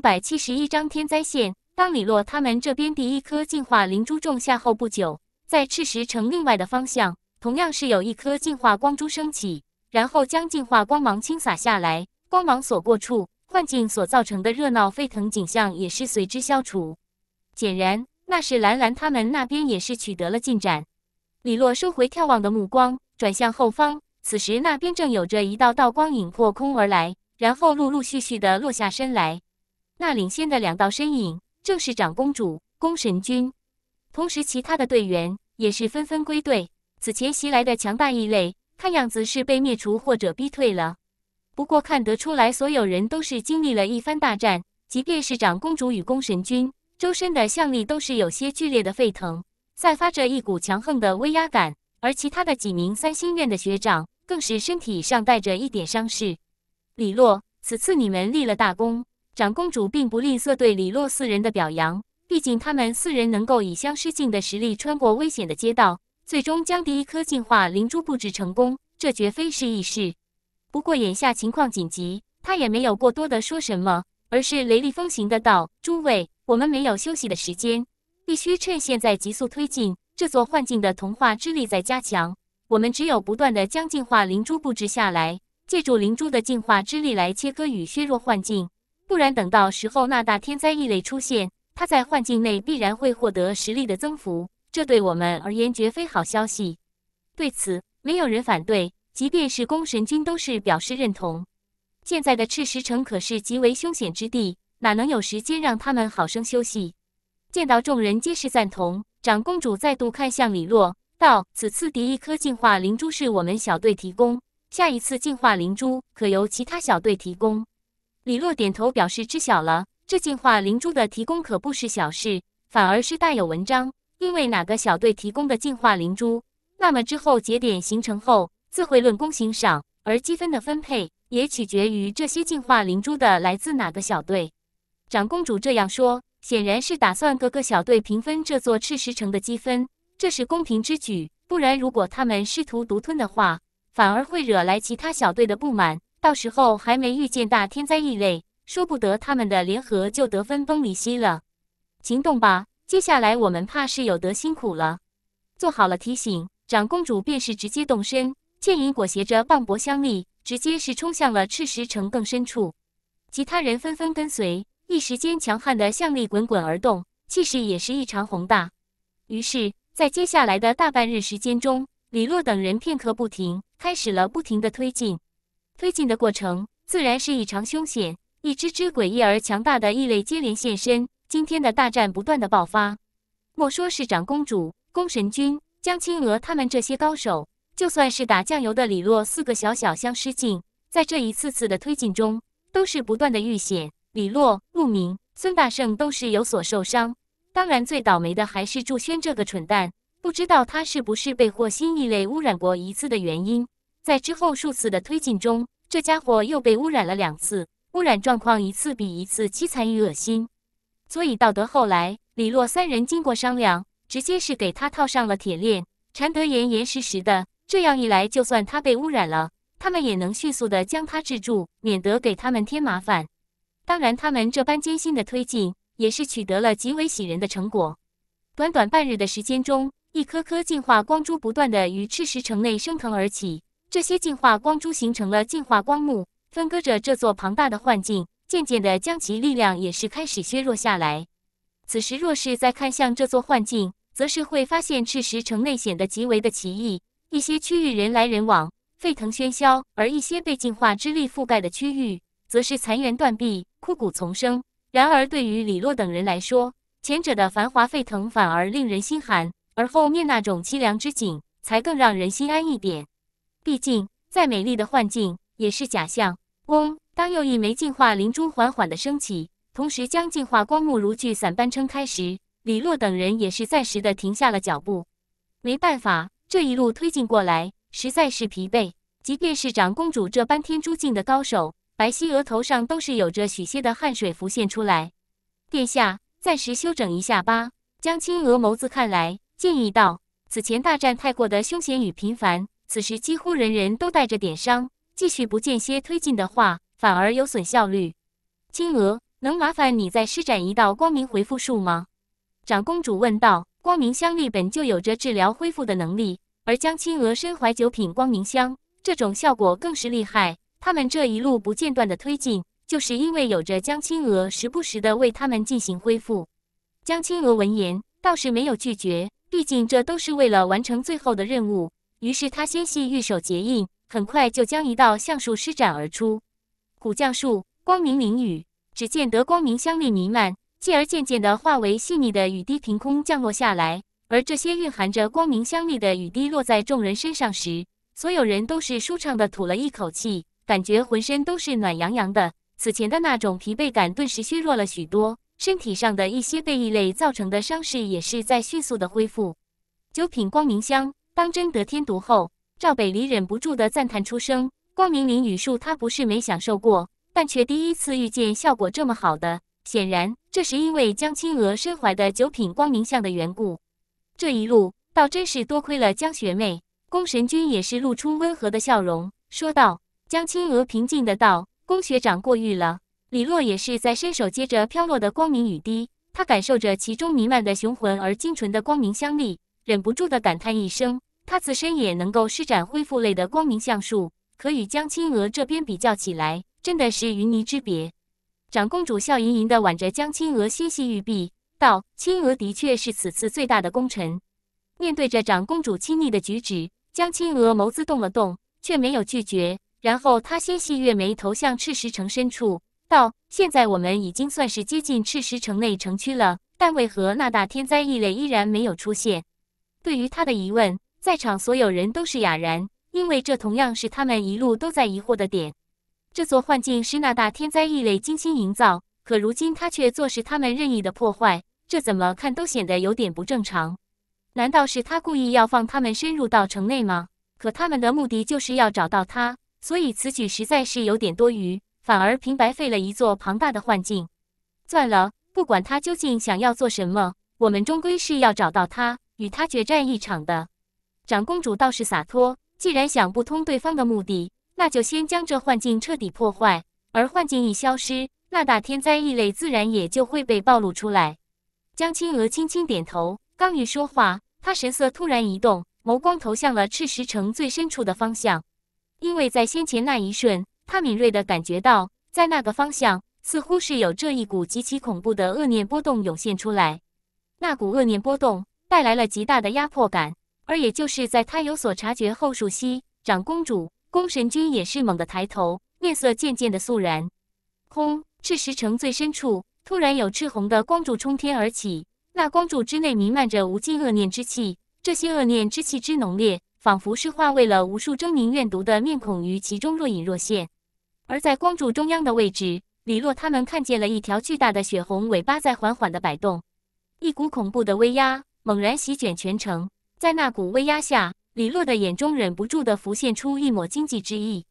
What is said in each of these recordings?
百七十一章天灾线。当李洛他们这边第一颗进化灵珠种下后不久，在赤石城另外的方向，同样是有一颗进化光珠升起，然后将进化光芒倾洒下来。光芒所过处，幻境所造成的热闹沸腾景象也是随之消除。显然，那是兰兰他们那边也是取得了进展。李洛收回眺望的目光，转向后方。此时，那边正有着一道道光影破空而来，然后陆陆续续的落下身来。那领先的两道身影，正是长公主、宫神君。同时，其他的队员也是纷纷归队。此前袭来的强大异类，看样子是被灭除或者逼退了。不过，看得出来，所有人都是经历了一番大战。即便是长公主与宫神君，周身的象力都是有些剧烈的沸腾，散发着一股强横的威压感。而其他的几名三星院的学长，更是身体上带着一点伤势。李洛，此次你们立了大功。长公主并不吝啬对李洛四人的表扬，毕竟他们四人能够以相失境的实力穿过危险的街道，最终将第一颗进化灵珠布置成功，这绝非是易事。不过眼下情况紧急，他也没有过多的说什么，而是雷厉风行的道：“诸位，我们没有休息的时间，必须趁现在急速推进。”这座幻境的同化之力在加强，我们只有不断的将进化灵珠布置下来，借助灵珠的进化之力来切割与削弱幻境，不然等到时候那大天灾异类出现，他在幻境内必然会获得实力的增幅，这对我们而言绝非好消息。对此，没有人反对，即便是宫神君都是表示认同。现在的赤石城可是极为凶险之地，哪能有时间让他们好生休息？见到众人皆是赞同。长公主再度看向李洛，道：“此次第一颗进化灵珠是我们小队提供，下一次进化灵珠可由其他小队提供。”李洛点头表示知晓了。这进化灵珠的提供可不是小事，反而是大有文章。因为哪个小队提供的进化灵珠，那么之后节点形成后，自会论功行赏，而积分的分配也取决于这些进化灵珠的来自哪个小队。长公主这样说。显然是打算各个小队平分这座赤石城的积分，这是公平之举。不然，如果他们试图独吞的话，反而会惹来其他小队的不满。到时候还没遇见大天灾异类，说不得他们的联合就得分崩离析了。行动吧，接下来我们怕是有得辛苦了。做好了提醒，长公主便是直接动身，剑影裹挟着磅礴香力，直接是冲向了赤石城更深处。其他人纷纷跟随。一时间，强悍的象力滚滚而动，气势也是异常宏大。于是，在接下来的大半日时间中，李洛等人片刻不停，开始了不停的推进。推进的过程自然是异常凶险，一只只诡异而强大的异类接连现身。今天的大战不断的爆发，莫说是长公主、宫神君、江青娥他们这些高手，就算是打酱油的李洛四个小小相师境，在这一次次的推进中，都是不断的遇险。李洛、陆明、孙大圣都是有所受伤，当然最倒霉的还是祝轩这个蠢蛋，不知道他是不是被霍星异类污染过一次的原因，在之后数次的推进中，这家伙又被污染了两次，污染状况一次比一次凄惨与恶心。所以到得后来，李洛三人经过商量，直接是给他套上了铁链，缠得严严实实的。这样一来，就算他被污染了，他们也能迅速的将他制住，免得给他们添麻烦。当然，他们这般艰辛的推进，也是取得了极为喜人的成果。短短半日的时间中，一颗颗进化光珠不断的于赤石城内升腾而起。这些进化光珠形成了进化光幕，分割着这座庞大的幻境，渐渐的将其力量也是开始削弱下来。此时，若是再看向这座幻境，则是会发现赤石城内显得极为的奇异。一些区域人来人往，沸腾喧嚣；而一些被进化之力覆盖的区域，则是残垣断壁。枯骨丛生。然而，对于李洛等人来说，前者的繁华沸腾反而令人心寒，而后面那种凄凉之景才更让人心安一点。毕竟，再美丽的幻境也是假象。嗡！当又一枚进化灵珠缓缓的升起，同时将进化光幕如巨伞般撑开时，李洛等人也是暂时的停下了脚步。没办法，这一路推进过来，实在是疲惫。即便是长公主这般天珠境的高手。白皙额头上都是有着许些的汗水浮现出来。殿下，暂时休整一下吧。江青娥眸子看来，建议道：“此前大战太过的凶险与频繁，此时几乎人人都带着点伤，继续不间歇推进的话，反而有损效率。”青娥，能麻烦你再施展一道光明回复术吗？长公主问道。光明香力本就有着治疗恢复的能力，而江青娥身怀九品光明香，这种效果更是厉害。他们这一路不间断的推进，就是因为有着江青娥时不时的为他们进行恢复。江青娥闻言倒是没有拒绝，毕竟这都是为了完成最后的任务。于是他纤细玉手结印，很快就将一道相术施展而出。虎将术，光明灵雨。只见得光明香力弥漫。继而渐渐的化为细腻的雨滴，凭空降落下来。而这些蕴含着光明香力的雨滴落在众人身上时，所有人都是舒畅的吐了一口气，感觉浑身都是暖洋洋的。此前的那种疲惫感顿时削弱了许多，身体上的一些被异类造成的伤势也是在迅速的恢复。九品光明香，当真得天独厚。赵北离忍不住的赞叹出声：“光明灵雨术，他不是没享受过，但却第一次遇见效果这么好的。”显然，这是因为江青娥身怀的九品光明相的缘故。这一路倒真是多亏了江学妹。宫神君也是露出温和的笑容，说道：“江青娥平静的道，宫学长过誉了。”李洛也是在伸手接着飘落的光明雨滴，他感受着其中弥漫的雄浑而精纯的光明香力，忍不住的感叹一声：他自身也能够施展恢复类的光明相术，可与江青娥这边比较起来，真的是云泥之别。长公主笑盈盈地挽着江青娥纤细玉臂，道：“青娥的确是此次最大的功臣。”面对着长公主亲昵的举止，江青娥眸子动了动，却没有拒绝。然后她纤细月眉投向赤石城深处，道：“现在我们已经算是接近赤石城内城区了，但为何那大天灾异类依然没有出现？”对于他的疑问，在场所有人都是哑然，因为这同样是他们一路都在疑惑的点。这座幻境是那大天灾异类精心营造，可如今他却坐视他们任意的破坏，这怎么看都显得有点不正常。难道是他故意要放他们深入到城内吗？可他们的目的就是要找到他，所以此举实在是有点多余，反而平白费了一座庞大的幻境。算了，不管他究竟想要做什么，我们终归是要找到他，与他决战一场的。长公主倒是洒脱，既然想不通对方的目的。那就先将这幻境彻底破坏，而幻境一消失，那大天灾异类自然也就会被暴露出来。江青娥轻轻点头，刚欲说话，她神色突然一动，眸光投向了赤石城最深处的方向。因为在先前那一瞬，她敏锐地感觉到，在那个方向似乎是有这一股极其恐怖的恶念波动涌现出来。那股恶念波动带来了极大的压迫感，而也就是在他有所察觉后，树溪长公主。宫神君也是猛地抬头，面色渐渐的肃然。轰！赤石城最深处，突然有赤红的光柱冲天而起，那光柱之内弥漫着无尽恶念之气。这些恶念之气之浓烈，仿佛是化为了无数狰狞怨毒的面孔于其中若隐若现。而在光柱中央的位置，李洛他们看见了一条巨大的血红尾巴在缓缓的摆动，一股恐怖的威压猛然席卷全城。在那股威压下，李洛的眼中忍不住的浮现出一抹惊悸之意。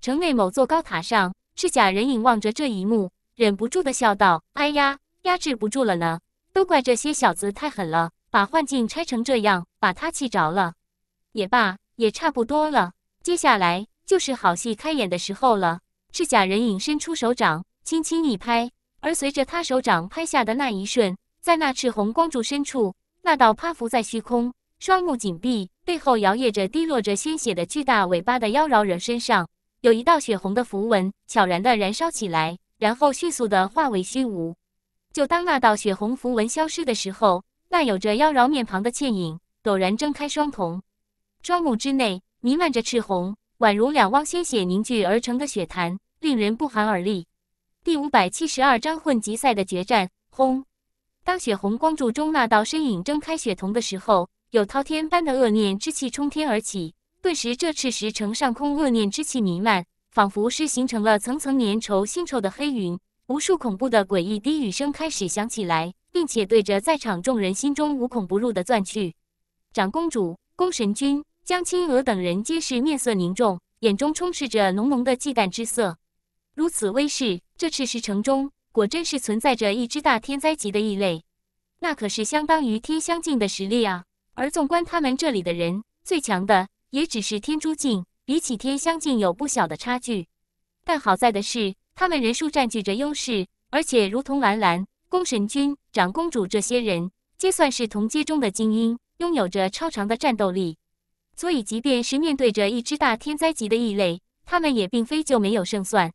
城内某座高塔上，赤甲人影望着这一幕，忍不住的笑道：“哎呀，压制不住了呢！都怪这些小子太狠了，把幻境拆成这样，把他气着了。也罢，也差不多了。接下来就是好戏开演的时候了。”赤甲人影伸出手掌，轻轻一拍，而随着他手掌拍下的那一瞬，在那赤红光柱深处，那道趴伏在虚空。双目紧闭，背后摇曳着滴落着鲜血的巨大尾巴的妖娆人身上，有一道血红的符文悄然的燃烧起来，然后迅速的化为虚无。就当那道血红符文消失的时候，那有着妖娆面庞的倩影陡然睁开双瞳，双目之内弥漫着赤红，宛如两汪鲜血凝聚而成的血潭，令人不寒而栗。第五百七十二章混级赛的决战。轰！当血红光柱中那道身影睁开血瞳的时候。有滔天般的恶念之气冲天而起，顿时这赤石城上空恶念之气弥漫，仿佛是形成了层层粘稠腥臭的黑云。无数恐怖的诡异低语声开始响起来，并且对着在场众人心中无孔不入的钻去。长公主、宫神君、江青娥等人皆是面色凝重，眼中充斥着浓浓的忌惮之色。如此威势，这赤石城中果真是存在着一只大天灾级的异类，那可是相当于天相境的实力啊！而纵观他们这里的人，最强的也只是天珠境，比起天香境有不小的差距。但好在的是，他们人数占据着优势，而且如同兰兰、宫神君、长公主这些人，皆算是同阶中的精英，拥有着超长的战斗力。所以，即便是面对着一只大天灾级的异类，他们也并非就没有胜算。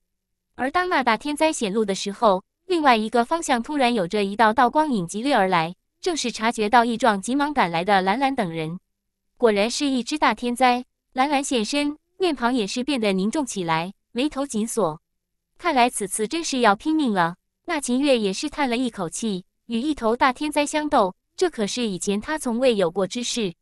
而当那大天灾显露的时候，另外一个方向突然有着一道道光影急掠而来，正是察觉到异状，急忙赶来的兰兰等人。果然是一只大天灾，兰兰现身，面庞也是变得凝重起来，眉头紧锁。看来此次真是要拼命了。那秦月也是叹了一口气，与一头大天灾相斗，这可是以前他从未有过之事。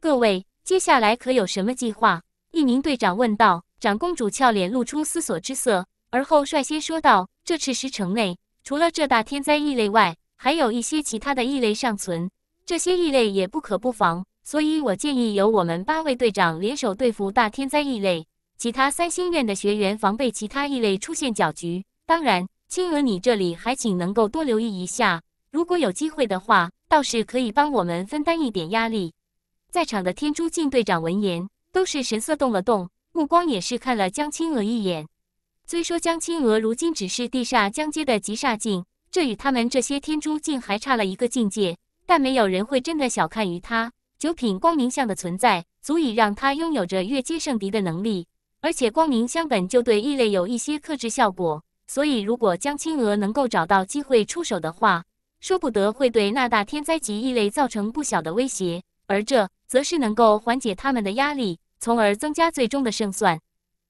各位，接下来可有什么计划？一名队长问道。长公主俏脸露出思索之色，而后率先说道：“这赤石城内，除了这大天灾异类外，还有一些其他的异类尚存，这些异类也不可不防。”所以，我建议由我们八位队长联手对付大天灾异类，其他三星院的学员防备其他异类出现搅局。当然，青娥，你这里还请能够多留意一下，如果有机会的话，倒是可以帮我们分担一点压力。在场的天珠镜队长闻言，都是神色动了动，目光也是看了江青娥一眼。虽说江青娥如今只是地煞将阶的极煞境，这与他们这些天珠镜还差了一个境界，但没有人会真的小看于他。九品光明相的存在，足以让他拥有着越阶胜敌的能力。而且光明香本就对异类有一些克制效果，所以如果江青娥能够找到机会出手的话，说不得会对那大天灾级异类造成不小的威胁。而这则是能够缓解他们的压力，从而增加最终的胜算。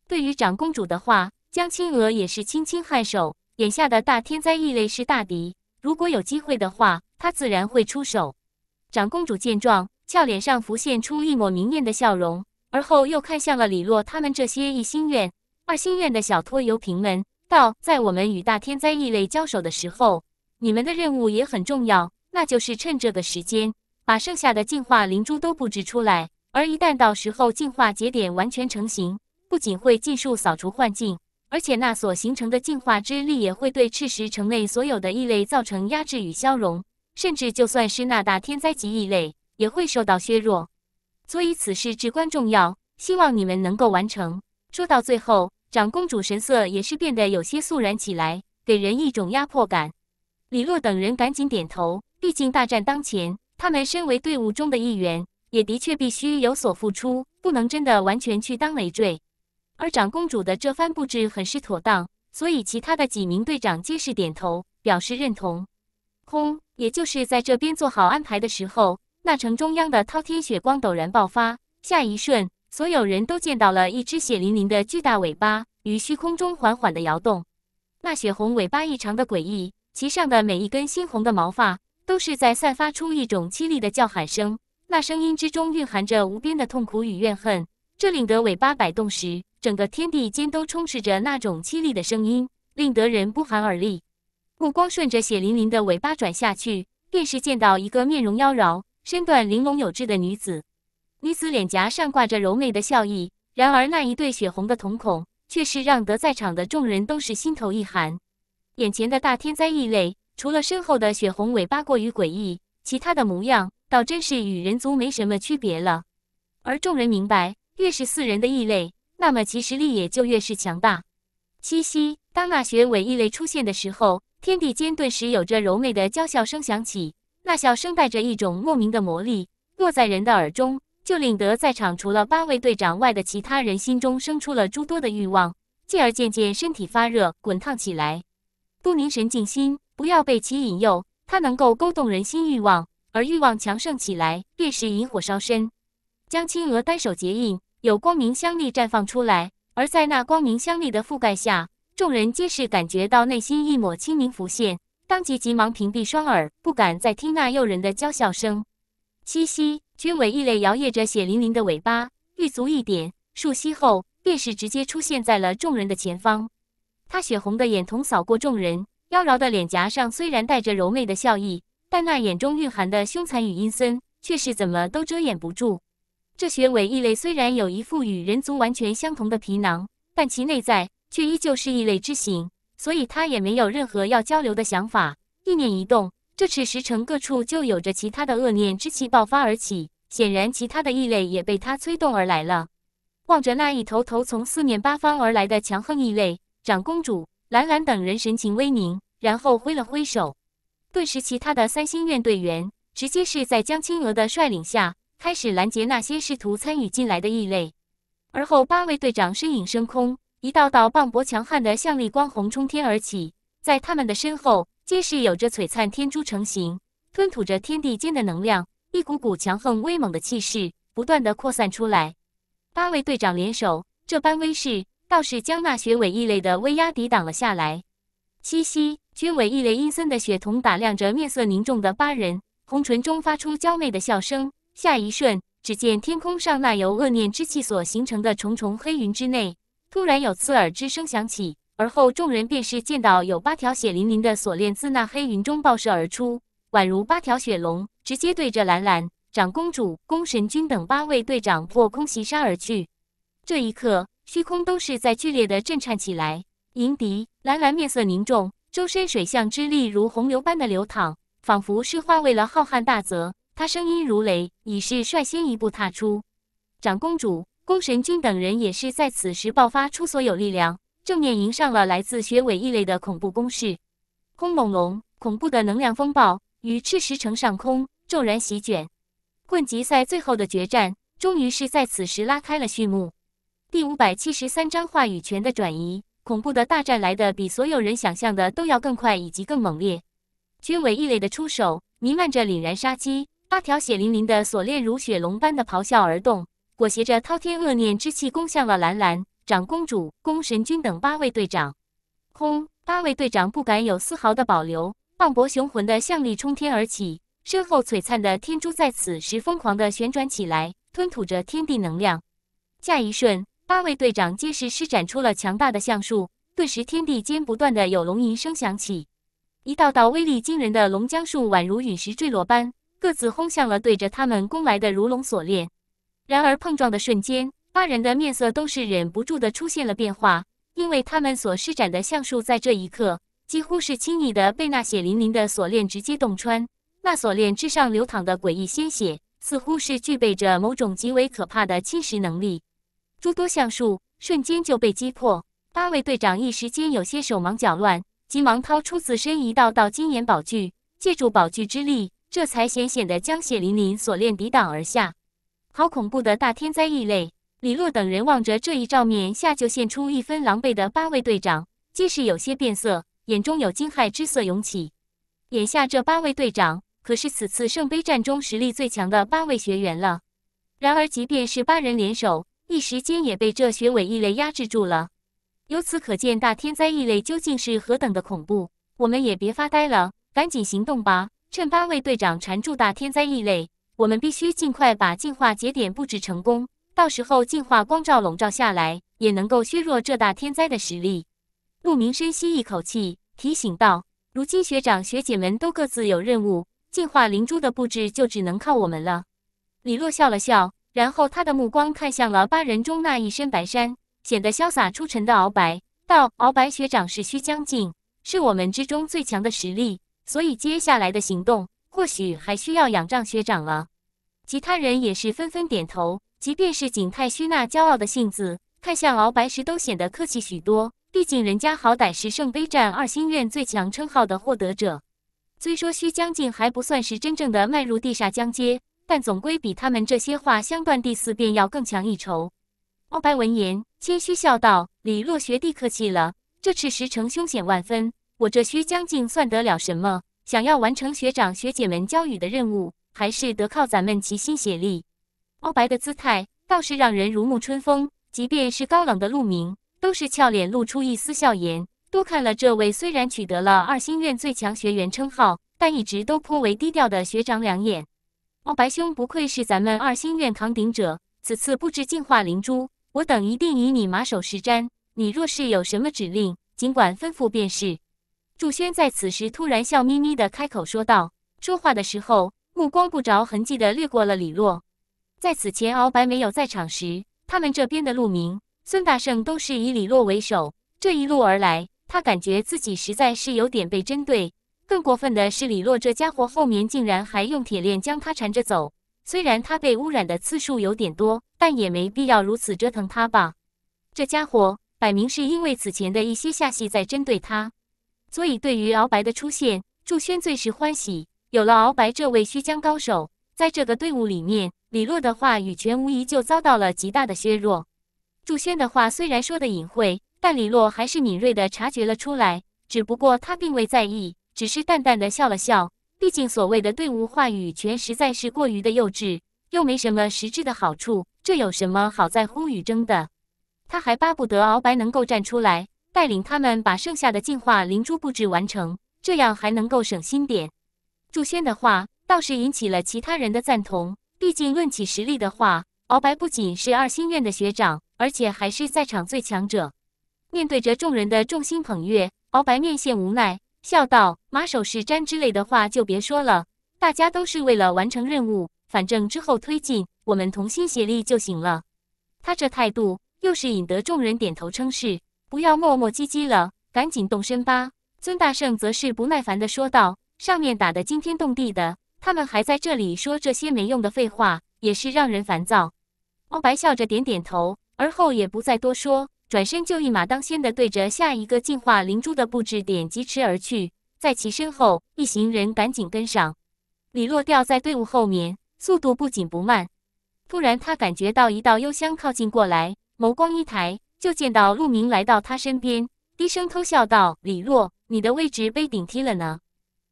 对于长公主的话，江青娥也是轻轻颔首。眼下的大天灾异类是大敌，如果有机会的话，她自然会出手。长公主见状。俏脸上浮现出一抹明艳的笑容，而后又看向了李洛他们这些一星院、二星院的小拖油瓶们，道：“在我们与大天灾异类交手的时候，你们的任务也很重要，那就是趁这个时间把剩下的进化灵珠都布置出来。而一旦到时候进化节点完全成型，不仅会尽数扫除幻境，而且那所形成的净化之力也会对赤石城内所有的异类造成压制与消融，甚至就算是那大天灾级异类。”也会受到削弱，所以此事至关重要，希望你们能够完成。说到最后，长公主神色也是变得有些肃然起来，给人一种压迫感。李洛等人赶紧点头，毕竟大战当前，他们身为队伍中的一员，也的确必须有所付出，不能真的完全去当累赘。而长公主的这番布置很是妥当，所以其他的几名队长皆是点头表示认同。轰！也就是在这边做好安排的时候。那城中央的滔天血光陡然爆发，下一瞬，所有人都见到了一只血淋淋的巨大尾巴于虚空中缓缓的摇动。那血红尾巴异常的诡异，其上的每一根猩红的毛发都是在散发出一种凄厉的叫喊声，那声音之中蕴含着无边的痛苦与怨恨。这令得尾巴摆动时，整个天地间都充斥着那种凄厉的声音，令得人不寒而栗。目光顺着血淋淋的尾巴转下去，便是见到一个面容妖娆。身段玲珑有致的女子，女子脸颊上挂着柔媚的笑意，然而那一对血红的瞳孔，却是让得在场的众人都是心头一寒。眼前的大天灾异类，除了身后的血红尾巴过于诡异，其他的模样倒真是与人族没什么区别了。而众人明白，越是四人的异类，那么其实力也就越是强大。七夕，当那血尾异类出现的时候，天地间顿时有着柔媚的娇笑声响起。那笑声带着一种莫名的魔力，落在人的耳中，就令得在场除了八位队长外的其他人心中生出了诸多的欲望，继而渐渐身体发热，滚烫起来。多凝神静心，不要被其引诱，它能够勾动人心欲望，而欲望强盛起来，便是引火烧身。江青娥单手结印，有光明香力绽放出来，而在那光明香力的覆盖下，众人皆是感觉到内心一抹清明浮现。当即急忙屏蔽双耳，不敢再听那诱人的娇笑声。七夕，军尾异类摇曳着血淋淋的尾巴，玉足一点，数息后便是直接出现在了众人的前方。他血红的眼瞳扫过众人，妖娆的脸颊上虽然带着柔媚的笑意，但那眼中蕴含的凶残与阴森，却是怎么都遮掩不住。这血尾异类虽然有一副与人族完全相同的皮囊，但其内在却依旧是异类之形。所以他也没有任何要交流的想法，意念一动，这赤石城各处就有着其他的恶念之气爆发而起。显然，其他的异类也被他催动而来了。望着那一头头从四面八方而来的强横异类，长公主兰兰等人神情微凝，然后挥了挥手，顿时其他的三星院队员直接是在江青娥的率领下开始拦截那些试图参与进来的异类。而后八位队长身影升空，一道道磅礴强悍的向力光虹冲天而起，在他们的身后皆是有着璀璨天珠成型，吞吐着天地间的能量，一股股强横威猛的气势不断的扩散出来。八位队长联手，这般威势倒是将那血尾异类的威压抵挡了下来。七夕，军委异类阴森的血瞳打量着面色凝重的八人，红唇中发出娇媚的笑声。下一瞬，只见天空上那由恶念之气所形成的重重黑云之内，突然有刺耳之声响起，而后众人便是见到有八条血淋淋的锁链自那黑云中爆射而出，宛如八条血龙，直接对着兰兰、长公主、宫神君等八位队长破空袭杀而去。这一刻，虚空都是在剧烈的震颤起来。迎敌，兰兰面色凝重，周身水象之力如洪流般的流淌，仿佛是化为了浩瀚大泽。他声音如雷，已是率先一步踏出。长公主、宫神君等人也是在此时爆发出所有力量，正面迎上了来自雪尾异类的恐怖攻势。轰隆隆，恐怖的能量风暴于赤石城上空骤然席卷。混级赛最后的决战，终于是在此时拉开了序幕。第五百七十三章话语权的转移。恐怖的大战来的比所有人想象的都要更快以及更猛烈，军委异类的出手弥漫着凛然杀机，八条血淋淋的锁链如雪龙般的咆哮而动，裹挟着滔天恶念之气攻向了兰兰、长公主、宫神君等八位队长。轰！八位队长不敢有丝毫的保留，磅礴雄浑的象力冲天而起，身后璀璨的天珠在此时疯狂的旋转起来，吞吐着天地能量。下一瞬。八位队长皆是施展出了强大的相术，顿时天地间不断的有龙吟声响起，一道道威力惊人的龙江术宛如陨石坠落般，各自轰向了对着他们攻来的如龙锁链。然而碰撞的瞬间，八人的面色都是忍不住的出现了变化，因为他们所施展的橡术在这一刻几乎是轻易的被那血淋淋的锁链直接洞穿，那锁链之上流淌的诡异鲜血，似乎是具备着某种极为可怕的侵蚀能力。诸多橡树瞬间就被击破，八位队长一时间有些手忙脚乱，急忙掏出自身一道道金眼宝具，借助宝具之力，这才险险的将血淋淋锁链抵挡而下。好恐怖的大天灾异类！李洛等人望着这一照面下就现出一分狼狈的八位队长，皆是有些变色，眼中有惊骇之色涌起。眼下这八位队长可是此次圣杯战中实力最强的八位学员了。然而，即便是八人联手，一时间也被这学尾异类压制住了，由此可见大天灾异类究竟是何等的恐怖。我们也别发呆了，赶紧行动吧！趁八位队长缠住大天灾异类，我们必须尽快把净化节点布置成功。到时候净化光照笼罩下来，也能够削弱这大天灾的实力。陆明深吸一口气，提醒道：“如今学长学姐们都各自有任务，净化灵珠的布置就只能靠我们了。”李洛笑了笑。然后他的目光看向了八人中那一身白衫、显得潇洒出尘的敖白，道：“敖白学长是虚将境，是我们之中最强的实力，所以接下来的行动或许还需要仰仗学长了。”其他人也是纷纷点头，即便是景太虚那骄傲的性子，看向敖白时都显得客气许多。毕竟人家好歹是圣杯战二星院最强称号的获得者，虽说虚将境还不算是真正的迈入地煞疆阶。但总归比他们这些话相断第四遍要更强一筹。敖白闻言，谦虚笑道：“李洛学弟客气了，这次石城凶险万分，我这虚将境算得了什么？想要完成学长学姐们交予的任务，还是得靠咱们齐心协力。”欧白的姿态倒是让人如沐春风，即便是高冷的陆明，都是俏脸露出一丝笑颜。多看了这位虽然取得了二星院最强学员称号，但一直都颇为低调的学长两眼。傲白兄不愧是咱们二星院扛鼎者，此次布置净化灵珠，我等一定以你马首是瞻。你若是有什么指令，尽管吩咐便是。祝轩在此时突然笑眯眯的开口说道，说话的时候目光不着痕迹的掠过了李洛。在此前敖白没有在场时，他们这边的陆明、孙大圣都是以李洛为首，这一路而来，他感觉自己实在是有点被针对。更过分的是，李洛这家伙后面竟然还用铁链将他缠着走。虽然他被污染的次数有点多，但也没必要如此折腾他吧？这家伙摆明是因为此前的一些下戏在针对他。所以对于鳌白的出现，祝轩最是欢喜。有了鳌白这位虚江高手，在这个队伍里面，李洛的话语权无疑就遭到了极大的削弱。祝轩的话虽然说的隐晦，但李洛还是敏锐的察觉了出来。只不过他并未在意，只是淡淡的笑了笑。毕竟所谓的队伍话语权实在是过于的幼稚，又没什么实质的好处，这有什么好在乎与争的？他还巴不得鳌白能够站出来，带领他们把剩下的进化灵珠布置完成，这样还能够省心点。祝轩的话倒是引起了其他人的赞同。毕竟论起实力的话，鳌白不仅是二星院的学长，而且还是在场最强者。面对着众人的众星捧月，鳌白面现无奈，笑道：“马首是瞻之类的话就别说了，大家都是为了完成任务，反正之后推进，我们同心协力就行了。”他这态度。又是引得众人点头称是，不要磨磨唧唧了，赶紧动身吧。孙大圣则是不耐烦的说道：“上面打得惊天动地的，他们还在这里说这些没用的废话，也是让人烦躁。”欧白笑着点点头，而后也不再多说，转身就一马当先的对着下一个进化灵珠的布置点疾驰而去，在其身后，一行人赶紧跟上。李洛掉在队伍后面，速度不紧不慢。突然，他感觉到一道幽香靠近过来。眸光一抬，就见到陆明来到他身边，低声偷笑道：“李洛，你的位置被顶替了呢。”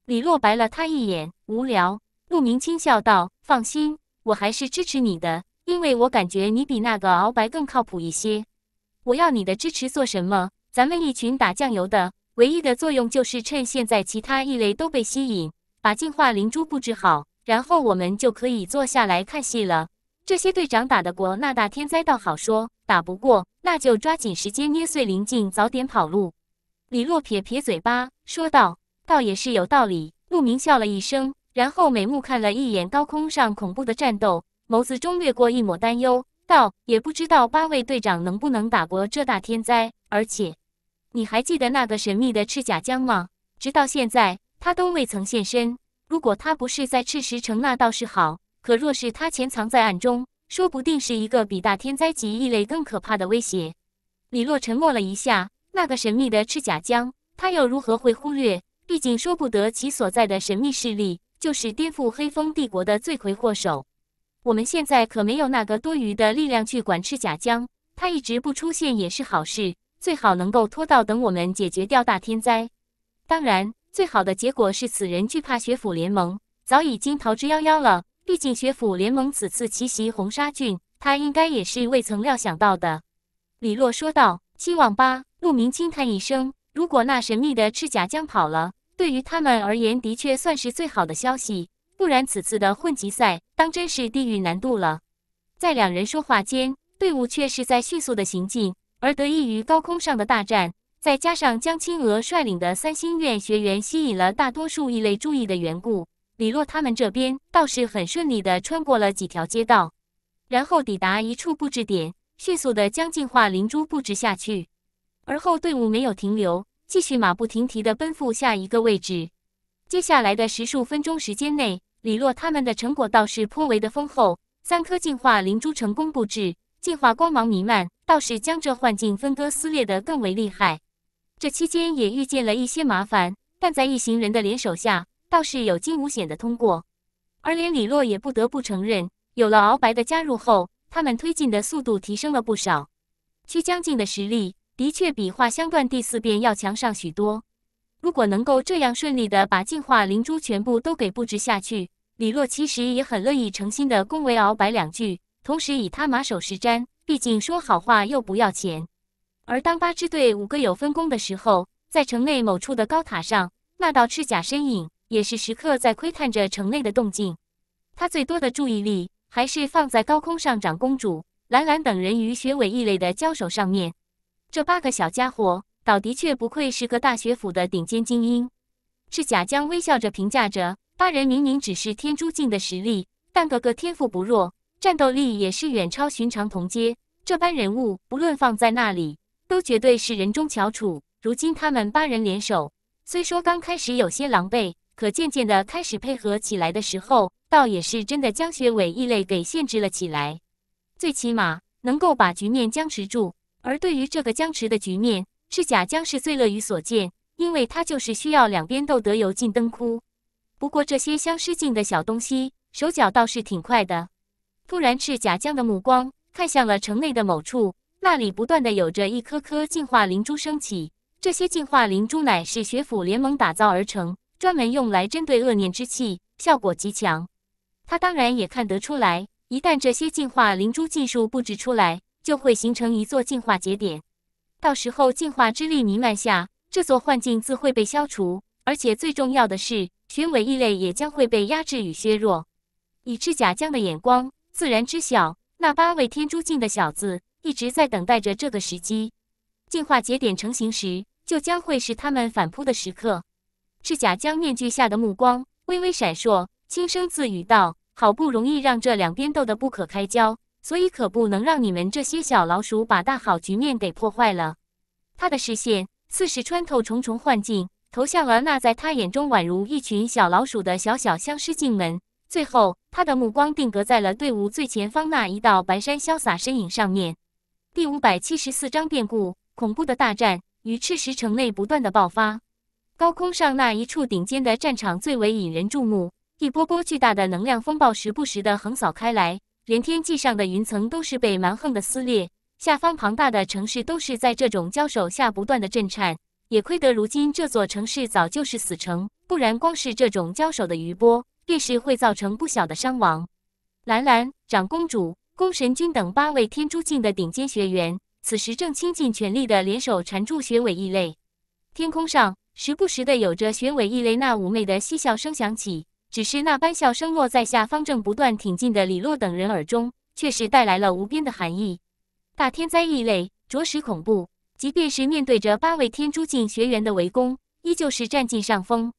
李洛白了他一眼，无聊。陆明轻笑道：“放心，我还是支持你的，因为我感觉你比那个鳌白更靠谱一些。我要你的支持做什么？咱们一群打酱油的，唯一的作用就是趁现在其他异类都被吸引，把进化灵珠布置好，然后我们就可以坐下来看戏了。这些队长打得过那大天灾倒好说。”打不过，那就抓紧时间捏碎灵镜，早点跑路。李洛撇撇嘴巴，说道：“倒也是有道理。”陆明笑了一声，然后美目看了一眼高空上恐怖的战斗，眸子中掠过一抹担忧，道：“也不知道八位队长能不能打过这大天灾。而且，你还记得那个神秘的赤甲江吗？直到现在，他都未曾现身。如果他不是在赤石城，那倒是好；可若是他潜藏在暗中，说不定是一个比大天灾及异类更可怕的威胁。李洛沉默了一下，那个神秘的赤甲江，他又如何会忽略？毕竟说不得其所在的神秘势力就是颠覆黑风帝国的罪魁祸首。我们现在可没有那个多余的力量去管赤甲江，他一直不出现也是好事，最好能够拖到等我们解决掉大天灾。当然，最好的结果是此人惧怕学府联盟，早已经逃之夭夭了。毕竟学府联盟此次奇袭红沙郡，他应该也是未曾料想到的。李洛说道：“希望吧。”陆明轻叹一声：“如果那神秘的赤甲将跑了，对于他们而言的确算是最好的消息。不然此次的混级赛当真是地狱难度了。”在两人说话间，队伍却是在迅速的行进，而得益于高空上的大战，再加上江青娥率领的三星院学员吸引了大多数异类注意的缘故。李洛他们这边倒是很顺利的穿过了几条街道，然后抵达一处布置点，迅速的将进化灵珠布置下去。而后队伍没有停留，继续马不停蹄的奔赴下一个位置。接下来的十数分钟时间内，李洛他们的成果倒是颇为的丰厚。三颗进化灵珠成功布置，进化光芒弥漫，倒是将这幻境分割撕裂的更为厉害。这期间也遇见了一些麻烦，但在一行人的联手下。倒是有惊无险的通过，而连李洛也不得不承认，有了鳌白的加入后，他们推进的速度提升了不少。曲江境的实力的确比画香断第四变要强上许多。如果能够这样顺利的把进化灵珠全部都给布置下去，李洛其实也很乐意诚心的恭维鳌白两句，同时以他马首是瞻。毕竟说好话又不要钱。而当八支队五个有分工的时候，在城内某处的高塔上，那道赤甲身影。也是时刻在窥探着城内的动静，他最多的注意力还是放在高空上长公主兰兰等人与雪尾异类的交手上面。这八个小家伙，倒的确不愧是个大学府的顶尖精英。赤甲江微笑着评价着，八人明明只是天珠境的实力，但个个天赋不弱，战斗力也是远超寻常同阶。这般人物，不论放在那里，都绝对是人中翘楚。如今他们八人联手，虽说刚开始有些狼狈。可渐渐的开始配合起来的时候，倒也是真的将学委异类给限制了起来，最起码能够把局面僵持住。而对于这个僵持的局面，赤甲将是最乐于所见。因为他就是需要两边都得油尽灯枯。不过这些相失禁的小东西，手脚倒是挺快的。突然，赤甲将的目光看向了城内的某处，那里不断的有着一颗颗进化灵珠升起。这些进化灵珠乃是学府联盟打造而成，专门用来针对恶念之气，效果极强。他当然也看得出来，一旦这些净化灵珠技术布置出来，就会形成一座净化节点。到时候净化之力弥漫下，这座幻境自会被消除。而且最重要的是，玄尾异类也将会被压制与削弱。以赤甲将的眼光，自然知晓那八位天珠境的小子一直在等待着这个时机。进化节点成型时，就将会是他们反扑的时刻。赤甲将面具下的目光微微闪烁，轻声自语道：“好不容易让这两边斗得不可开交，所以可不能让你们这些小老鼠把大好局面给破坏了。”他的视线似是穿透重重幻境。投向了那在他眼中宛如一群小老鼠的小小相师进门，最后他的目光定格在了队伍最前方那一道白衫潇洒身影上面。第五百七十四章变故，恐怖的大战与赤石城内不断的爆发。高空上那一处顶尖的战场最为引人注目，一波波巨大的能量风暴时不时的横扫开来，连天际上的云层都是被蛮横的撕裂，下方庞大的城市都是在这种交手下不断的震颤。也亏得如今这座城市早就是死城，不然光是这种交手的余波，便是会造成不小的伤亡。兰兰、长公主、宫神君等八位天珠境的顶尖学员，此时正倾尽全力的联手缠住玄尾异类。天空上时不时的有着玄尾异类那妩媚的嬉笑声响起，只是那般笑声落在下方正不断挺进的李洛等人耳中，却是带来了无边的寒意。大天灾异类，着实恐怖。即便是面对着八位天珠境学员的围攻，依旧是占尽上风。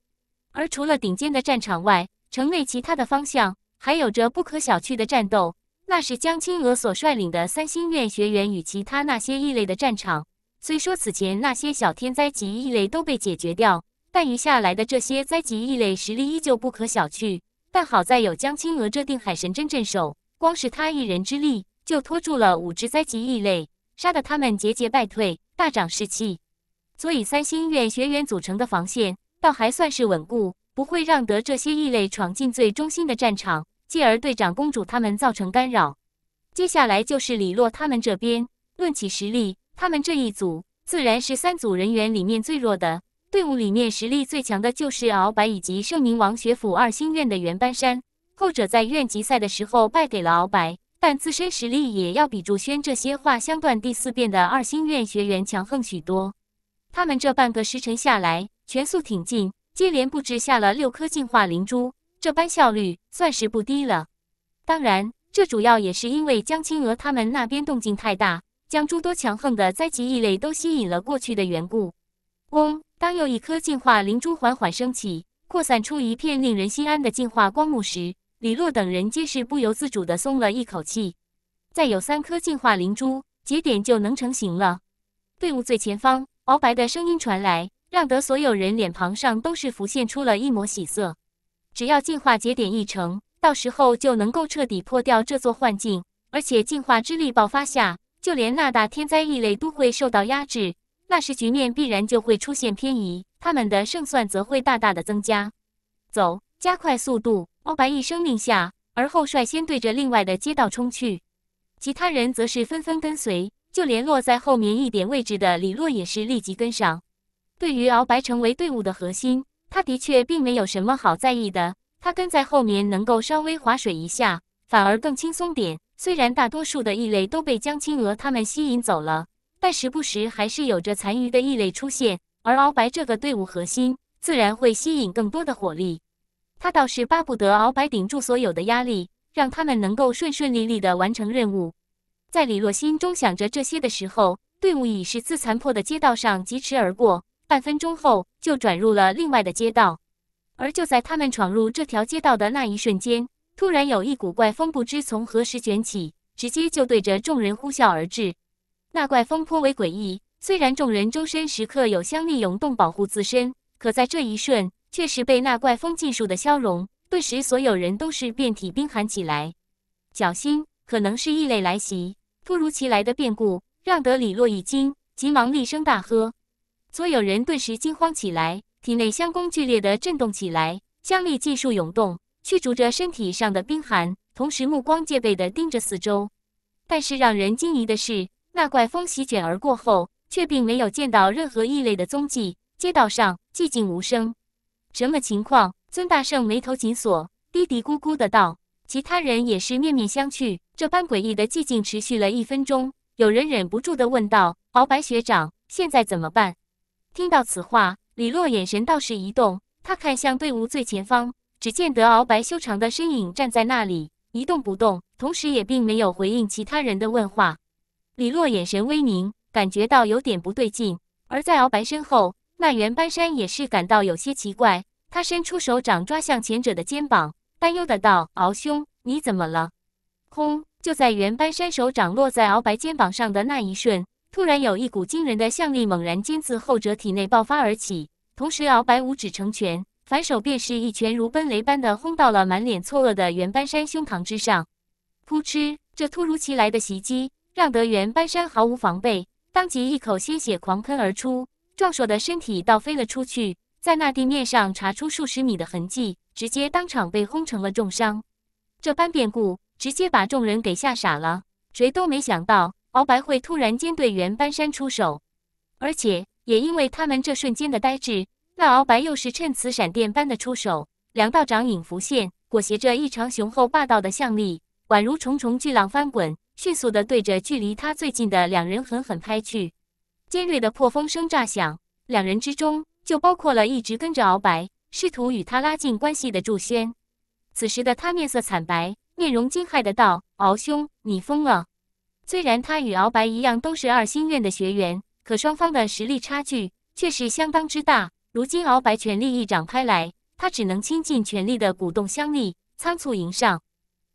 而除了顶尖的战场外，城内其他的方向还有着不可小觑的战斗，那是江青娥所率领的三星院学员与其他那些异类的战场。虽说此前那些小天灾级异类都被解决掉，但余下来的这些灾级异类实力依旧不可小觑。但好在有江青娥这定海神针镇守，光是他一人之力，就拖住了五只灾级异类，杀得他们节节败退。大涨士气，所以三星院学员组成的防线倒还算是稳固，不会让得这些异类闯进最中心的战场，继而对长公主他们造成干扰。接下来就是李洛他们这边，论起实力，他们这一组自然是三组人员里面最弱的。队伍里面实力最强的就是鳌白以及圣明王学府二星院的袁班山，后者在院级赛的时候败给了鳌白。但自身实力也要比祝轩这些画香断第四变的二星院学员强横许多。他们这半个时辰下来，全速挺进，接连布置下了六颗净化灵珠，这般效率算是不低了。当然，这主要也是因为江青娥他们那边动静太大，将诸多强横的灾级异类都吸引了过去的缘故。嗡！当又一颗净化灵珠缓缓升起，扩散出一片令人心安的净化光幕时，李洛等人皆是不由自主地松了一口气。再有三颗净化灵珠，节点就能成型了。队伍最前方，敖白的声音传来，让得所有人脸庞上都是浮现出了一抹喜色。只要净化节点一成，到时候就能够彻底破掉这座幻境。而且净化之力爆发下，就连那大天灾异类都会受到压制，那时局面必然就会出现偏移，他们的胜算则会大大的增加。走，加快速度。欧白一声令下，而后率先对着另外的街道冲去，其他人则是纷纷跟随，就连落在后面一点位置的李洛也是立即跟上。对于鳌白成为队伍的核心，他的确并没有什么好在意的。他跟在后面能够稍微划水一下，反而更轻松点。虽然大多数的异类都被江青娥他们吸引走了，但时不时还是有着残余的异类出现，而鳌白这个队伍核心，自然会吸引更多的火力。他倒是巴不得鳌白顶住所有的压力，让他们能够顺顺利利地完成任务。在李洛心中想着这些的时候，队伍已是自残破的街道上疾驰而过，半分钟后就转入了另外的街道。而就在他们闯入这条街道的那一瞬间，突然有一股怪风不知从何时卷起，直接就对着众人呼啸而至。那怪风颇为诡异，虽然众人周身时刻有香力涌动保护自身，可在这一瞬。却是被那怪风尽数的消融，顿时所有人都是遍体冰寒起来。侥幸，可能是异类来袭，突如其来的变故让得李洛一惊，急忙厉声大喝：“所有人顿时惊慌起来，体内香功剧烈的震动起来，香力尽数涌动，驱逐着身体上的冰寒，同时目光戒备地盯着四周。但是让人惊疑的是，那怪风席卷而过后，却并没有见到任何异类的踪迹。街道上寂静无声。什么情况？孙大圣眉头紧锁，嘀嘀咕咕的道。其他人也是面面相觑。这般诡异的寂静持续了一分钟，有人忍不住的问道：“鳌白学长，现在怎么办？”听到此话，李洛眼神倒是一动，他看向队伍最前方，只见得鳌白修长的身影站在那里，一动不动，同时也并没有回应其他人的问话。李洛眼神微凝，感觉到有点不对劲。而在鳌白身后，那袁班山也是感到有些奇怪，他伸出手掌抓向前者的肩膀，担忧的道：“鳌兄，你怎么了？”轰！就在袁班山手掌落在鳌白肩膀上的那一瞬。突然有一股惊人的向力猛然间自后者体内爆发而起，同时鳌白五指成拳，反手便是一拳如奔雷般的轰到了满脸错愕的袁班山胸膛之上。噗嗤！这突如其来的袭击让得袁班山毫无防备，当即一口鲜血狂喷而出，壮硕的身体倒飞了出去，在那地面上查出数十米的痕迹，直接当场被轰成了重伤。这般变故直接把众人给吓傻了，谁都没想到。鳌白会突然间对袁班山出手，而且也因为他们这瞬间的呆滞，那鳌白又是趁此闪电般的出手，两道掌影浮现，裹挟着异常雄厚霸道的向力，宛如重重巨浪翻滚，迅速的对着距离他最近的两人狠狠拍去。尖锐的破风声炸响，两人之中就包括了一直跟着鳌白，试图与他拉近关系的祝轩。此时的他面色惨白，面容惊骇的道：“鳌兄，你疯了！”虽然他与鳌白一样都是二星院的学员，可双方的实力差距却是相当之大。如今鳌白全力一掌拍来，他只能倾尽全力的鼓动香力，仓促迎上。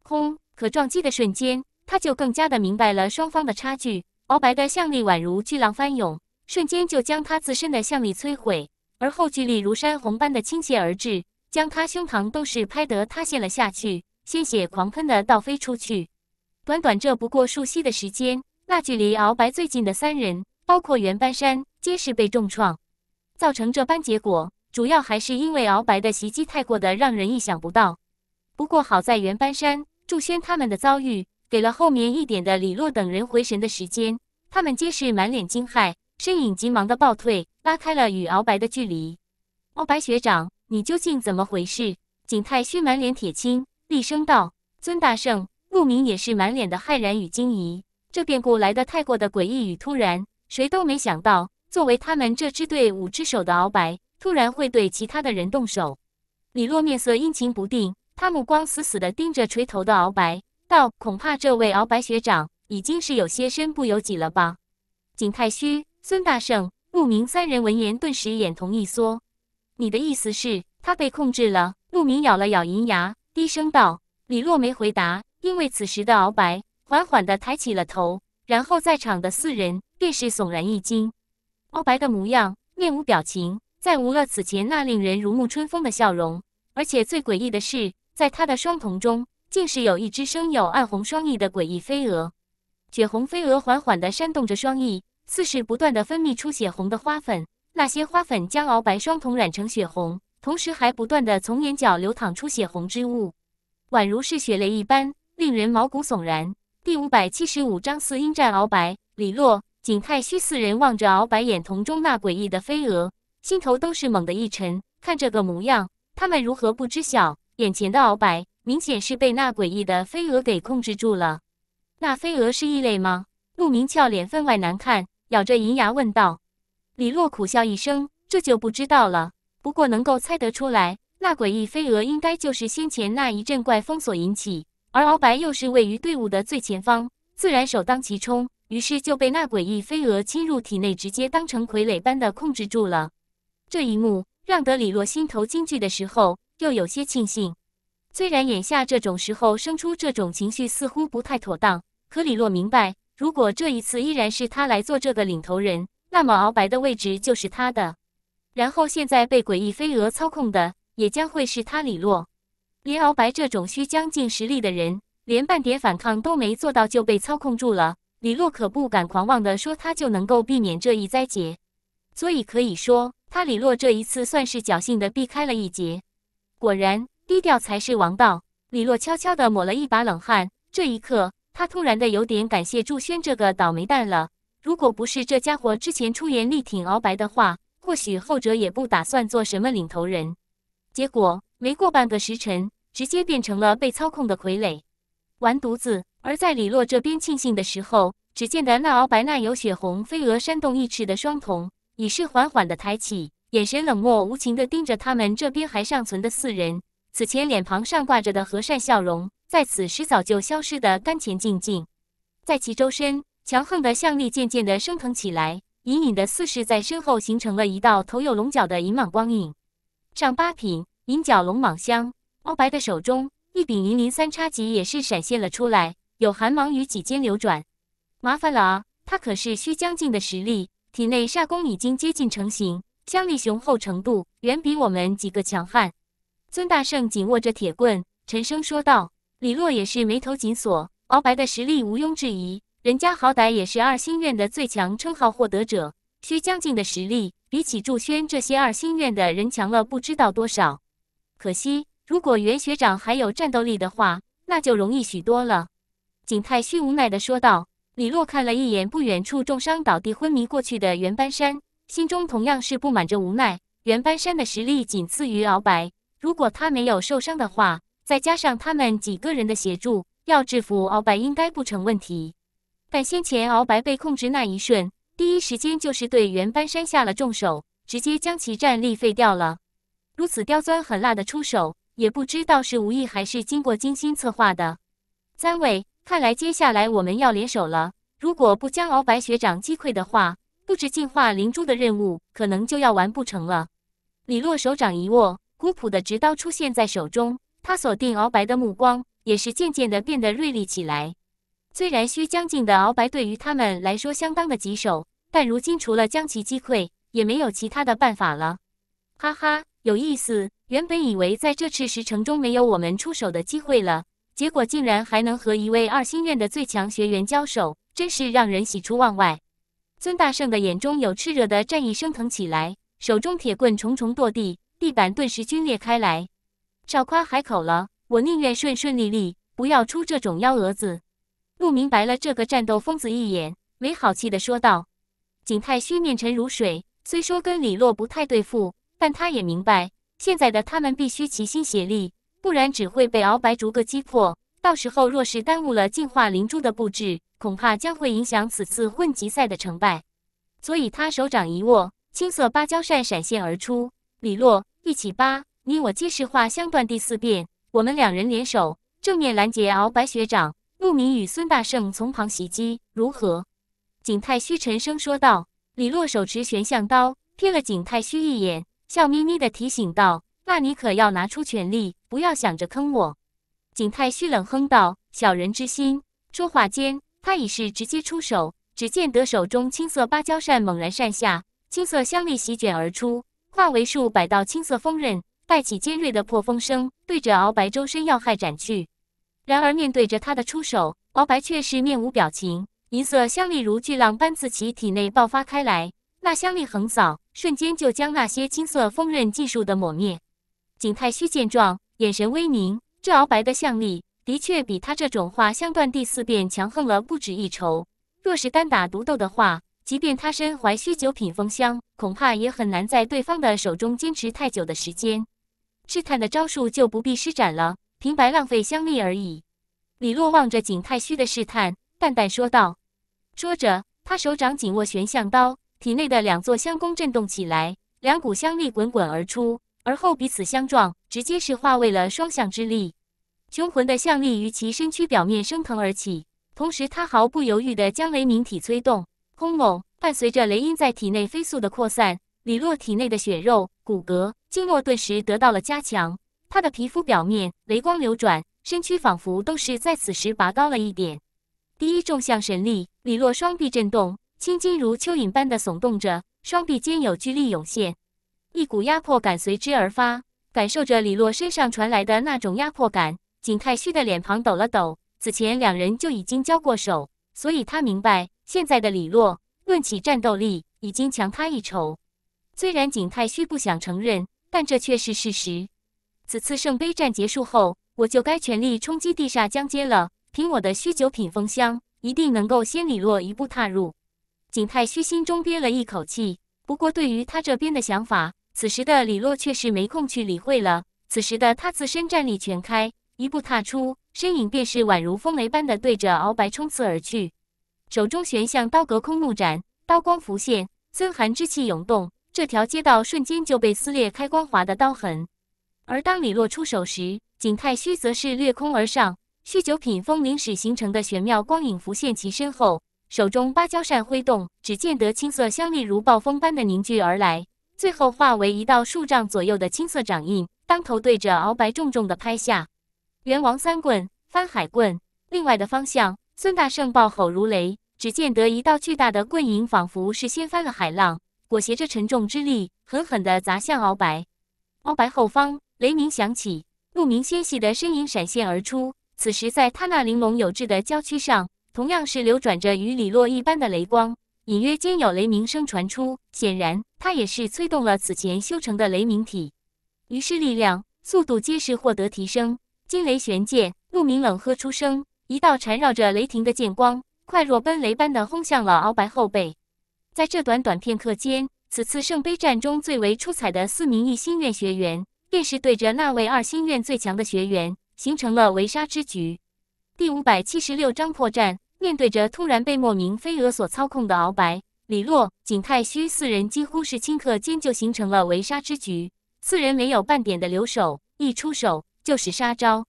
轰！可撞击的瞬间，他就更加的明白了双方的差距。鳌白的相力宛如巨浪翻涌，瞬间就将他自身的相力摧毁，而后巨力如山洪般的倾泻而至，将他胸膛都是拍得塌陷了下去，鲜血狂喷的倒飞出去。短短这不过数息的时间，那距离鳌白最近的三人，包括袁班山，皆是被重创。造成这般结果，主要还是因为鳌白的袭击太过的让人意想不到。不过好在袁班山、祝轩他们的遭遇，给了后面一点的李洛等人回神的时间。他们皆是满脸惊骇，身影急忙的暴退，拉开了与鳌白的距离。鳌白学长，你究竟怎么回事？景太虚满脸铁青，厉声道：“尊大圣。”陆明也是满脸的骇然与惊疑，这变故来得太过的诡异与突然，谁都没想到，作为他们这支队伍之首的鳌白，突然会对其他的人动手。李洛面色阴晴不定，他目光死死地盯着垂头的鳌白，道：“恐怕这位鳌白学长已经是有些身不由己了吧？”景太虚、孙大圣、陆明三人闻言，顿时眼瞳一缩。你的意思是，他被控制了？陆明咬了咬银牙，低声道。李洛没回答。因为此时的鳌白缓缓地抬起了头，然后在场的四人便是悚然一惊。鳌白的模样面无表情，再无了此前那令人如沐春风的笑容，而且最诡异的是，在他的双瞳中竟是有一只生有暗红双翼的诡异飞蛾。血红飞蛾缓缓地扇动着双翼，似是不断地分泌出血红的花粉。那些花粉将鳌白双瞳染成血红，同时还不断地从眼角流淌出血红之物，宛如是血泪一般。令人毛骨悚然。第五百七十五章四阴战鳌白。李洛、景太虚四人望着鳌白眼瞳中那诡异的飞蛾，心头都是猛地一沉。看这个模样，他们如何不知晓，眼前的鳌白明显是被那诡异的飞蛾给控制住了。那飞蛾是异类吗？陆明俏脸分外难看，咬着银牙问道。李洛苦笑一声，这就不知道了。不过能够猜得出来，那诡异飞蛾应该就是先前那一阵怪风所引起。而鳌白又是位于队伍的最前方，自然首当其冲，于是就被那诡异飞蛾侵入体内，直接当成傀儡般的控制住了。这一幕让德里洛心头惊惧的时候，又有些庆幸。虽然眼下这种时候生出这种情绪似乎不太妥当，可李洛明白，如果这一次依然是他来做这个领头人，那么鳌白的位置就是他的。然后现在被诡异飞蛾操控的，也将会是他李洛。连鳌白这种需将尽实力的人，连半点反抗都没做到就被操控住了。李洛可不敢狂妄地说他就能够避免这一灾劫。所以可以说，他李洛这一次算是侥幸的避开了一劫。果然，低调才是王道。李洛悄悄地抹了一把冷汗，这一刻，他突然的有点感谢祝轩这个倒霉蛋了。如果不是这家伙之前出言力挺敖白的话，或许后者也不打算做什么领头人。结果没过半个时辰，直接变成了被操控的傀儡，完犊子！而在李洛这边庆幸的时候，只见得那敖白那有血红飞蛾扇动一翅的双瞳，已是缓缓的抬起，眼神冷漠无情的盯着他们这边还尚存的四人。此前脸庞上挂着的和善笑容，在此时早就消失的干干净净，在其周身。强横的象力渐渐的升腾起来，隐隐的似是在身后形成了一道头有龙角的银蟒光影。上八品银角龙蟒香，敖白的手中一柄银鳞三叉戟也是闪现了出来，有寒芒于戟间流转。麻烦了啊，他可是虚将境的实力，体内煞功已经接近成型，香力雄厚程度远比我们几个强悍。孙大圣紧握着铁棍，沉声说道。李洛也是眉头紧锁，敖白的实力毋庸置疑。人家好歹也是二星院的最强称号获得者，虚将境的实力比起祝轩这些二星院的人强了不知道多少。可惜，如果袁学长还有战斗力的话，那就容易许多了。景太虚无奈的说道。李洛看了一眼不远处重伤倒地昏迷过去的袁班山，心中同样是布满着无奈。袁班山的实力仅次于鳌白，如果他没有受伤的话，再加上他们几个人的协助，要制服鳌白应该不成问题。但先前敖白被控制那一瞬，第一时间就是对袁班山下了重手，直接将其战力废掉了。如此刁钻狠辣的出手，也不知道是无意还是经过精心策划的。三位，看来接下来我们要联手了。如果不将敖白学长击溃的话，布置进化灵珠的任务可能就要完不成了。李洛手掌一握，古朴的直刀出现在手中，他锁定敖白的目光也是渐渐的变得锐利起来。虽然虚将境的鳌白对于他们来说相当的棘手，但如今除了将其击溃，也没有其他的办法了。哈哈，有意思。原本以为在这次石城中没有我们出手的机会了，结果竟然还能和一位二星院的最强学员交手，真是让人喜出望外。尊大圣的眼中有炽热的战意升腾起来，手中铁棍重重跺地，地板顿时皲裂开来。少夸海口了，我宁愿顺顺利利，不要出这种幺蛾子。陆明白了这个战斗疯子一眼，没好气的说道：“景太虚面沉如水，虽说跟李洛不太对付，但他也明白，现在的他们必须齐心协力，不然只会被鳌白逐个击破。到时候若是耽误了净化灵珠的布置，恐怕将会影响此次混级赛的成败。所以他手掌一握，青色芭蕉扇闪现而出。李洛，一起吧！你我皆是话相断第四遍，我们两人联手，正面拦截鳌白学长。”陆明与孙大圣从旁袭击，如何？景太虚沉声说道。李洛手持玄象刀，瞥了景太虚一眼，笑眯眯的提醒道：“那你可要拿出全力，不要想着坑我。”景太虚冷哼道：“小人之心。”说话间，他已是直接出手。只见得手中青色芭蕉扇猛然扇下，青色香力席卷而出，化为数百道青色锋刃，带起尖锐的破风声，对着鳌白周身要害斩去。然而面对着他的出手，敖白却是面无表情。银色香力如巨浪般自其体内爆发开来，那香力横扫，瞬间就将那些青色锋刃尽数的抹灭。景太虚见状，眼神微凝，这敖白的相力的确比他这种化香断第四遍强横了不止一筹。若是单打独斗的话，即便他身怀虚九品风香，恐怕也很难在对方的手中坚持太久的时间。试探的招数就不必施展了。平白浪费香力而已。李洛望着景太虚的试探，淡淡说道。说着，他手掌紧握玄象刀，体内的两座香宫震动起来，两股香力滚滚而出，而后彼此相撞，直接是化为了双向之力。雄浑的相力于其身躯表面升腾而起，同时他毫不犹豫地将雷鸣体催动。轰隆！伴随着雷音在体内飞速的扩散，李洛体内的血肉、骨骼、经络顿时得到了加强。他的皮肤表面雷光流转，身躯仿佛都是在此时拔高了一点。第一重象神力，李洛双臂震动，青筋如蚯蚓般的耸动着，双臂间有巨力涌现，一股压迫感随之而发。感受着李洛身上传来的那种压迫感，景太虚的脸庞抖了抖。此前两人就已经交过手，所以他明白现在的李洛论起战斗力已经强他一筹。虽然景太虚不想承认，但这却是事实。此次圣杯战结束后，我就该全力冲击地煞江阶了。凭我的虚九品风香，一定能够先李洛一步踏入。景太虚心中憋了一口气，不过对于他这边的想法，此时的李洛却是没空去理会了。此时的他自身战力全开，一步踏出，身影便是宛如风雷般的对着鳌白冲刺而去，手中玄象刀隔空怒斩，刀光浮现，森寒之气涌动，这条街道瞬间就被撕裂开光滑的刀痕。而当李洛出手时，景太虚则是掠空而上，虚九品风灵使形成的玄妙光影浮现其身后，手中芭蕉扇挥动，只见得青色香力如暴风般的凝聚而来，最后化为一道数丈左右的青色掌印，当头对着鳌白重重的拍下。元王三棍，翻海棍。另外的方向，孙大圣暴吼如雷，只见得一道巨大的棍影，仿佛是掀翻了海浪，裹挟着沉重之力，狠狠地砸向鳌白。鳌白后方。雷鸣响起，陆明纤细的身影闪现而出。此时，在他那玲珑有致的娇躯上，同样是流转着与李洛一般的雷光，隐约间有雷鸣声传出。显然，他也是催动了此前修成的雷鸣体，于是力量、速度皆是获得提升。金雷玄剑，陆明冷喝出声，一道缠绕着雷霆的剑光，快若奔雷般的轰向了鳌白后背。在这短短片刻间，此次圣杯战中最为出彩的四名一心院学员。便是对着那位二星院最强的学员，形成了围杀之局。第五百七十六章破绽。面对着突然被莫名飞蛾所操控的鳌白、李洛、景太虚四人，几乎是顷刻间就形成了围杀之局。四人没有半点的留手，一出手就是杀招，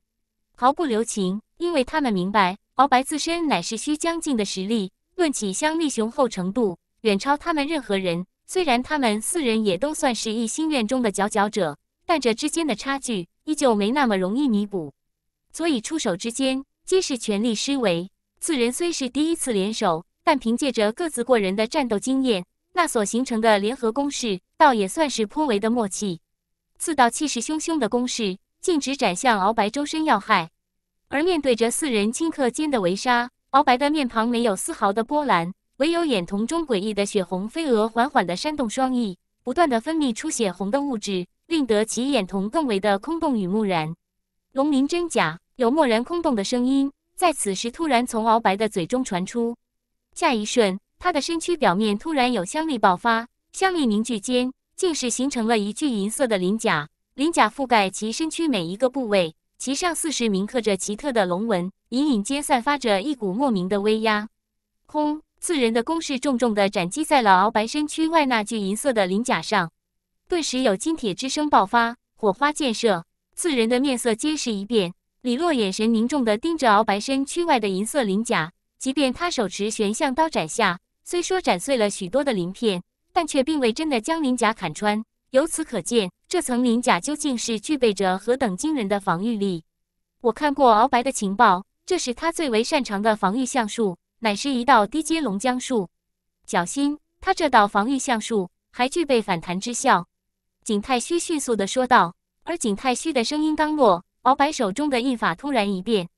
毫不留情。因为他们明白，鳌白自身乃是虚将境的实力，论起香力雄厚程度，远超他们任何人。虽然他们四人也都算是一心愿中的佼佼者。但这之间的差距依旧没那么容易弥补，所以出手之间皆是全力施为。四人虽是第一次联手，但凭借着各自过人的战斗经验，那所形成的联合攻势，倒也算是颇为的默契。四道气势汹汹的攻势，径直斩向鳌白周身要害。而面对着四人顷刻间的围杀，鳌白的面庞没有丝毫的波澜，唯有眼瞳中诡异的血红飞蛾缓缓地扇动双翼，不断的分泌出血红的物质。令得其眼瞳更为的空洞与木然。龙鳞真假？有蓦然空洞的声音在此时突然从鳌白的嘴中传出。下一瞬，他的身躯表面突然有香力爆发，香力凝聚间，竟是形成了一具银色的鳞甲。鳞甲覆盖其身躯每一个部位，其上似是铭刻着奇特的龙纹，隐隐间散发着一股莫名的威压。轰！四人的攻势重重的斩击在了鳌白身躯外那具银色的鳞甲上。顿时有金铁之声爆发，火花溅射，四人的面色皆是一变。李洛眼神凝重地盯着鳌白身躯外的银色鳞甲，即便他手持玄象刀斩下，虽说斩碎了许多的鳞片，但却并未真的将鳞甲砍穿。由此可见，这层鳞甲究竟是具备着何等惊人的防御力。我看过鳌白的情报，这是他最为擅长的防御相术，乃是一道低阶龙江术。小心，他这道防御相术还具备反弹之效。景太虚迅速地说道，而景太虚的声音刚落，鳌白手中的印法突然一变，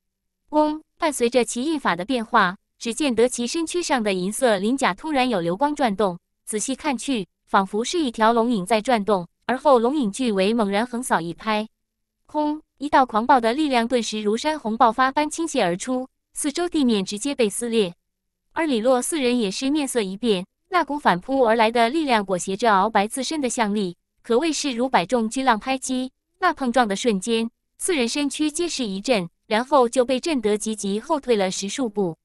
嗡！伴随着其印法的变化，只见得其身躯上的银色鳞甲突然有流光转动，仔细看去，仿佛是一条龙影在转动。而后龙影巨尾猛然横扫一拍，轰！一道狂暴的力量顿时如山洪爆发般倾泻而出，四周地面直接被撕裂。而李洛四人也是面色一变，那股反扑而来的力量裹挟着鳌白自身的向力。可谓是如百重巨浪拍击，那碰撞的瞬间，四人身躯皆是一震，然后就被震得急急后退了十数步，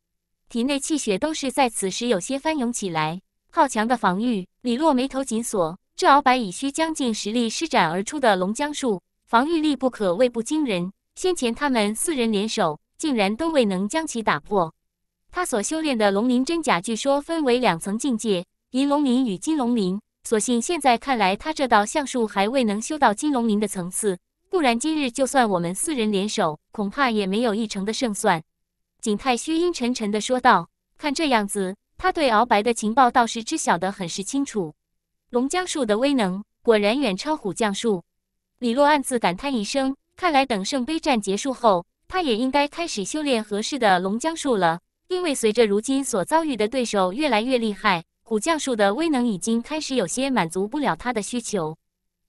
体内气血都是在此时有些翻涌起来。好强的防御！李洛眉头紧锁，这鳌白已需将近实力施展而出的龙江术，防御力不可谓不惊人。先前他们四人联手，竟然都未能将其打破。他所修炼的龙鳞真假，据说分为两层境界：银龙鳞与金龙鳞。所幸现在看来，他这道相术还未能修到金龙鳞的层次，不然今日就算我们四人联手，恐怕也没有一成的胜算。景太虚阴沉沉地说道：“看这样子，他对鳌白的情报倒是知晓得很是清楚。龙江术的威能果然远超虎将术。”李洛暗自感叹一声：“看来等圣杯战结束后，他也应该开始修炼合适的龙江术了。因为随着如今所遭遇的对手越来越厉害。”虎将术的威能已经开始有些满足不了他的需求。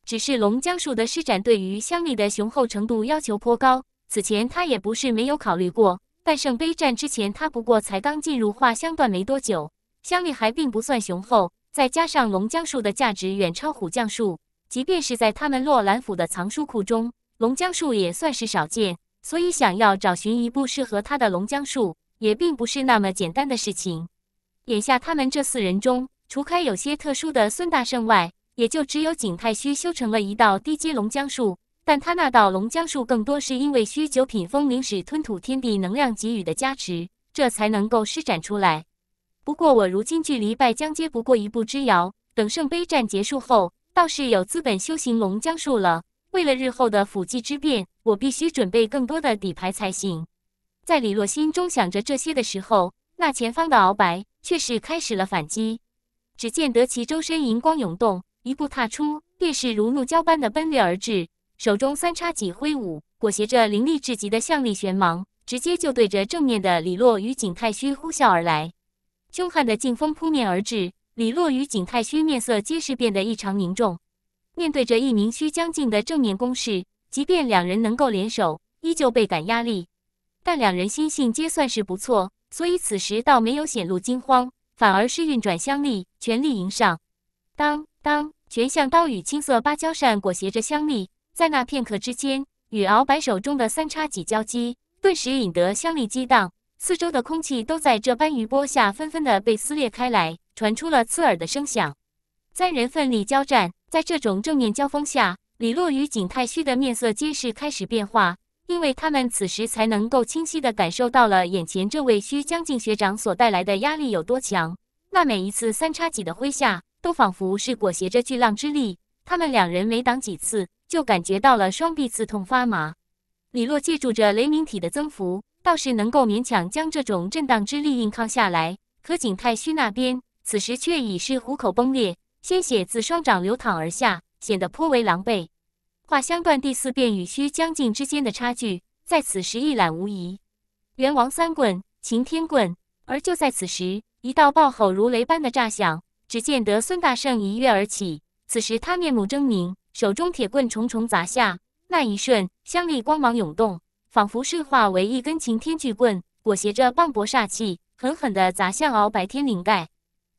只是龙江术的施展对于香力的雄厚程度要求颇高，此前他也不是没有考虑过。但圣杯战之前，他不过才刚进入画香段没多久，香力还并不算雄厚。再加上龙江术的价值远超虎将术，即便是在他们洛兰府的藏书库中，龙江术也算是少见。所以，想要找寻一部适合他的龙江术，也并不是那么简单的事情。眼下，他们这四人中，除开有些特殊的孙大圣外，也就只有景太虚修成了一道低阶龙江术。但他那道龙江术更多是因为需九品风灵使吞吐天地能量给予的加持，这才能够施展出来。不过我如今距离败将阶不过一步之遥，等圣杯战结束后，倒是有资本修行龙江术了。为了日后的辅祭之变，我必须准备更多的底牌才行。在李洛心中想着这些的时候，那前方的鳌白却是开始了反击。只见得其周身银光涌动，一步踏出，便是如怒蛟般的奔掠而至。手中三叉戟挥舞，裹挟着凌厉至极的象力玄芒，直接就对着正面的李洛与景太虚呼啸而来。凶悍的劲风扑面而至，李洛与景太虚面色皆是变得异常凝重。面对着一名虚将近的正面攻势，即便两人能够联手，依旧倍感压力。但两人心性皆算是不错，所以此时倒没有显露惊慌，反而是运转相力，全力迎上。当当，全像刀与青色芭蕉扇裹挟着香力。在那片刻之间，与鳌白手中的三叉戟交击，顿时引得香力激荡，四周的空气都在这般余波下纷纷的被撕裂开来，传出了刺耳的声响。三人奋力交战，在这种正面交锋下，李洛与景太虚的面色皆是开始变化，因为他们此时才能够清晰的感受到了眼前这位虚将境学长所带来的压力有多强。那每一次三叉戟的挥下，都仿佛是裹挟着巨浪之力，他们两人每挡几次。就感觉到了双臂刺痛发麻。李洛借助着雷鸣体的增幅，倒是能够勉强将这种震荡之力硬抗下来。可景太虚那边，此时却已是虎口崩裂，鲜血自双掌流淌而下，显得颇为狼狈。画香断第四变与虚将境之间的差距，在此时一览无遗。元王三棍，擎天棍。而就在此时，一道爆吼如雷般的炸响，只见得孙大圣一跃而起，此时他面目狰狞。手中铁棍重重砸下，那一瞬，香力光芒涌动，仿佛是化为一根擎天巨棍，裹挟着磅礴煞气，狠狠地砸向鳌白天灵盖。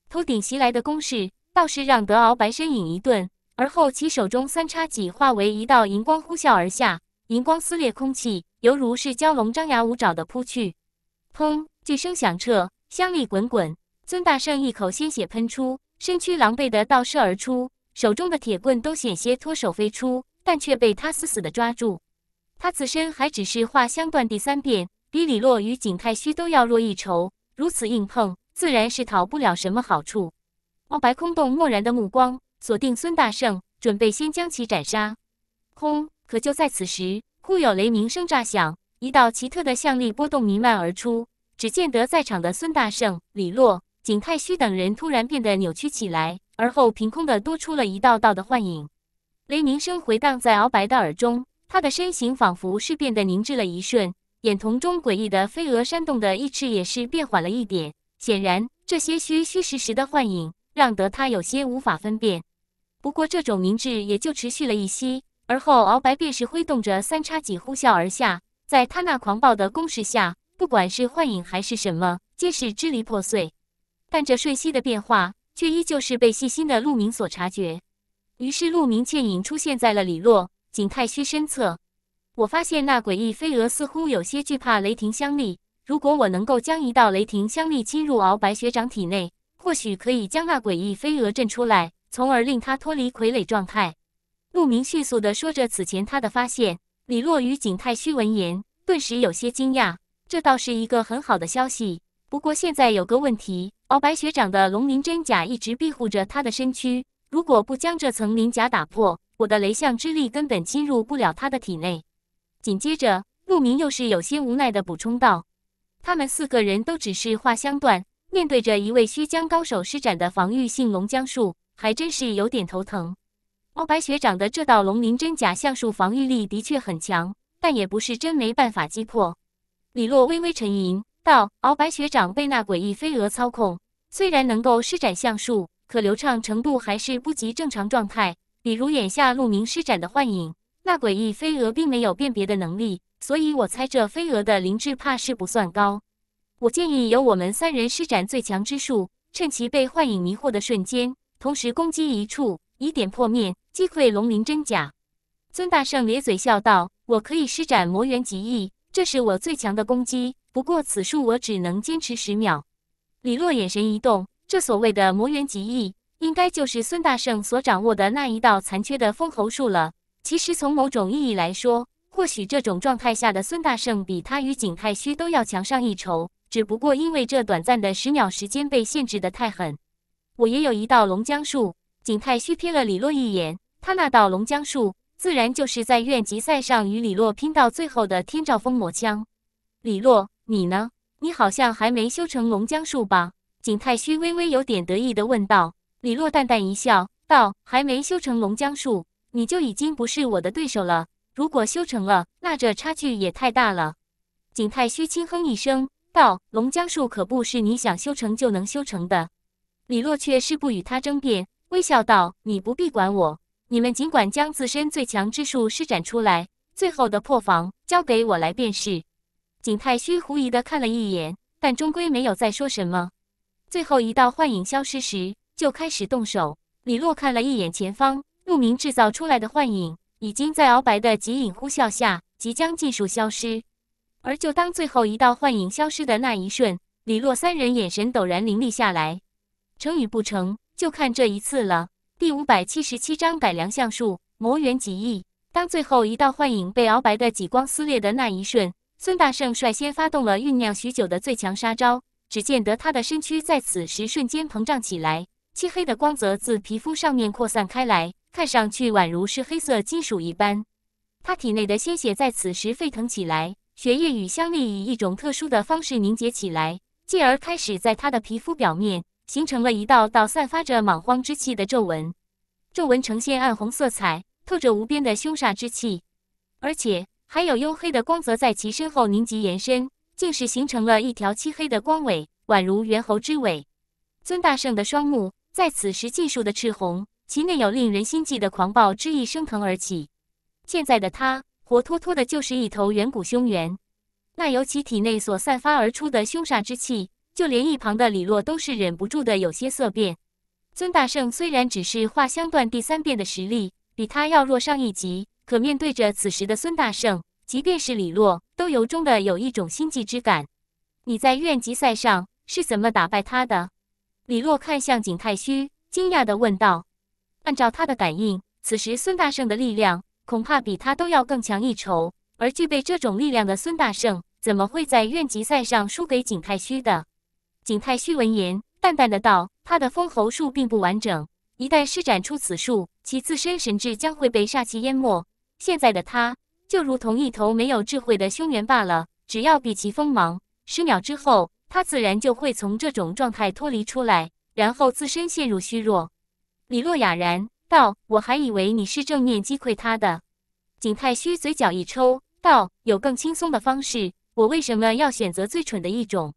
头顶袭来的攻势，倒是让得鳌白身影一顿，而后其手中三叉戟化为一道银光呼啸而下，银光撕裂空气，犹如是蛟龙张牙舞爪的扑去。砰！巨声响彻，香力滚滚，孙大圣一口鲜血喷出，身躯狼狈地倒射而出。手中的铁棍都险些脱手飞出，但却被他死死地抓住。他自身还只是画香断第三变，比李洛与景太虚都要弱一筹，如此硬碰，自然是讨不了什么好处。傲白空洞漠然的目光锁定孙大圣，准备先将其斩杀。轰！可就在此时，忽有雷鸣声炸响，一道奇特的象力波动弥漫而出。只见得在场的孙大圣、李洛、景太虚等人突然变得扭曲起来。而后，凭空的多出了一道道的幻影，雷鸣声回荡在鳌白的耳中，他的身形仿佛是变得凝滞了一瞬，眼瞳中诡异的飞蛾扇动的翼翅也是变缓了一点。显然，这些虚虚实实的幻影让得他有些无法分辨。不过，这种凝滞也就持续了一息，而后鳌白便是挥动着三叉戟呼啸而下，在他那狂暴的攻势下，不管是幻影还是什么，皆是支离破碎。但这瞬息的变化。却依旧是被细心的陆明所察觉，于是陆明倩影出现在了李洛景太虚身侧。我发现那诡异飞蛾似乎有些惧怕雷霆香力，如果我能够将一道雷霆香力侵入敖白学长体内，或许可以将那诡异飞蛾震出来，从而令他脱离傀儡状态。陆明迅速地说着此前他的发现。李洛与景太虚闻言，顿时有些惊讶，这倒是一个很好的消息。不过现在有个问题。鳌白学长的龙鳞真甲一直庇护着他的身躯，如果不将这层鳞甲打破，我的雷象之力根本侵入不了他的体内。紧接着，陆明又是有些无奈的补充道：“他们四个人都只是画香段，面对着一位虚江高手施展的防御性龙江术，还真是有点头疼。鳌白学长的这道龙鳞真甲橡术防御力的确很强，但也不是真没办法击破。”李洛微微沉吟。道：“敖白学长被那诡异飞蛾操控，虽然能够施展相术，可流畅程度还是不及正常状态。比如眼下陆明施展的幻影，那诡异飞蛾并没有辨别的能力，所以我猜这飞蛾的灵智怕是不算高。我建议由我们三人施展最强之术，趁其被幻影迷惑的瞬间，同时攻击一处，以点破面，击溃龙鳞真假。尊大圣咧嘴笑道：“我可以施展魔元极意，这是我最强的攻击。不过此术我只能坚持十秒。”李洛眼神一动，这所谓的魔元极意，应该就是孙大圣所掌握的那一道残缺的封喉术了。其实从某种意义来说，或许这种状态下的孙大圣比他与景太虚都要强上一筹，只不过因为这短暂的十秒时间被限制的太狠。我也有一道龙江术。景太虚瞥了李洛一眼，他那道龙江术，自然就是在院级赛上与李洛拼到最后的天照风魔枪。李洛，你呢？你好像还没修成龙江术吧？景太虚微微有点得意地问道。李洛淡淡一笑，道：“还没修成龙江术，你就已经不是我的对手了。如果修成了，那这差距也太大了。”景太虚轻哼一声，道：“龙江术可不是你想修成就能修成的。”李洛却是不与他争辩，微笑道：“你不必管我，你们尽管将自身最强之术施展出来，最后的破防交给我来便是。”景太虚狐疑的看了一眼，但终归没有再说什么。最后一道幻影消失时，就开始动手。李洛看了一眼前方，陆明制造出来的幻影已经在敖白的极影呼啸下，即将尽数消失。而就当最后一道幻影消失的那一瞬，李洛三人眼神陡然凌厉下来。成与不成，就看这一次了。第五百七十七章改良相术，魔元极意。当最后一道幻影被敖白的极光撕裂的那一瞬。孙大圣率先发动了酝酿许久的最强杀招，只见得他的身躯在此时瞬间膨胀起来，漆黑的光泽自皮肤上面扩散开来，看上去宛如是黑色金属一般。他体内的鲜血在此时沸腾起来，血液与香力以一种特殊的方式凝结起来，继而开始在他的皮肤表面形成了一道道散发着莽荒之气的皱纹。皱纹呈现暗红色彩，透着无边的凶煞之气，而且。还有黝黑的光泽在其身后凝集延伸，竟是形成了一条漆黑的光尾，宛如猿猴之尾。尊大圣的双目在此时尽数的赤红，其内有令人心悸的狂暴之意升腾而起。现在的他，活脱脱的就是一头远古凶猿。那由其体内所散发而出的凶煞之气，就连一旁的李洛都是忍不住的有些色变。尊大圣虽然只是化香断第三变的实力，比他要弱上一级。可面对着此时的孙大圣，即便是李洛，都由衷的有一种心悸之感。你在院级赛上是怎么打败他的？李洛看向景太虚，惊讶的问道。按照他的感应，此时孙大圣的力量恐怕比他都要更强一筹。而具备这种力量的孙大圣，怎么会在院级赛上输给景太虚的？景太虚闻言，淡淡的道：“他的封喉术并不完整，一旦施展出此术，其自身神智将会被煞气淹没。”现在的他就如同一头没有智慧的凶猿罢了，只要避其锋芒，十秒之后，他自然就会从这种状态脱离出来，然后自身陷入虚弱。李洛哑然道：“我还以为你是正面击溃他的。”景太虚嘴角一抽道：“有更轻松的方式，我为什么要选择最蠢的一种？”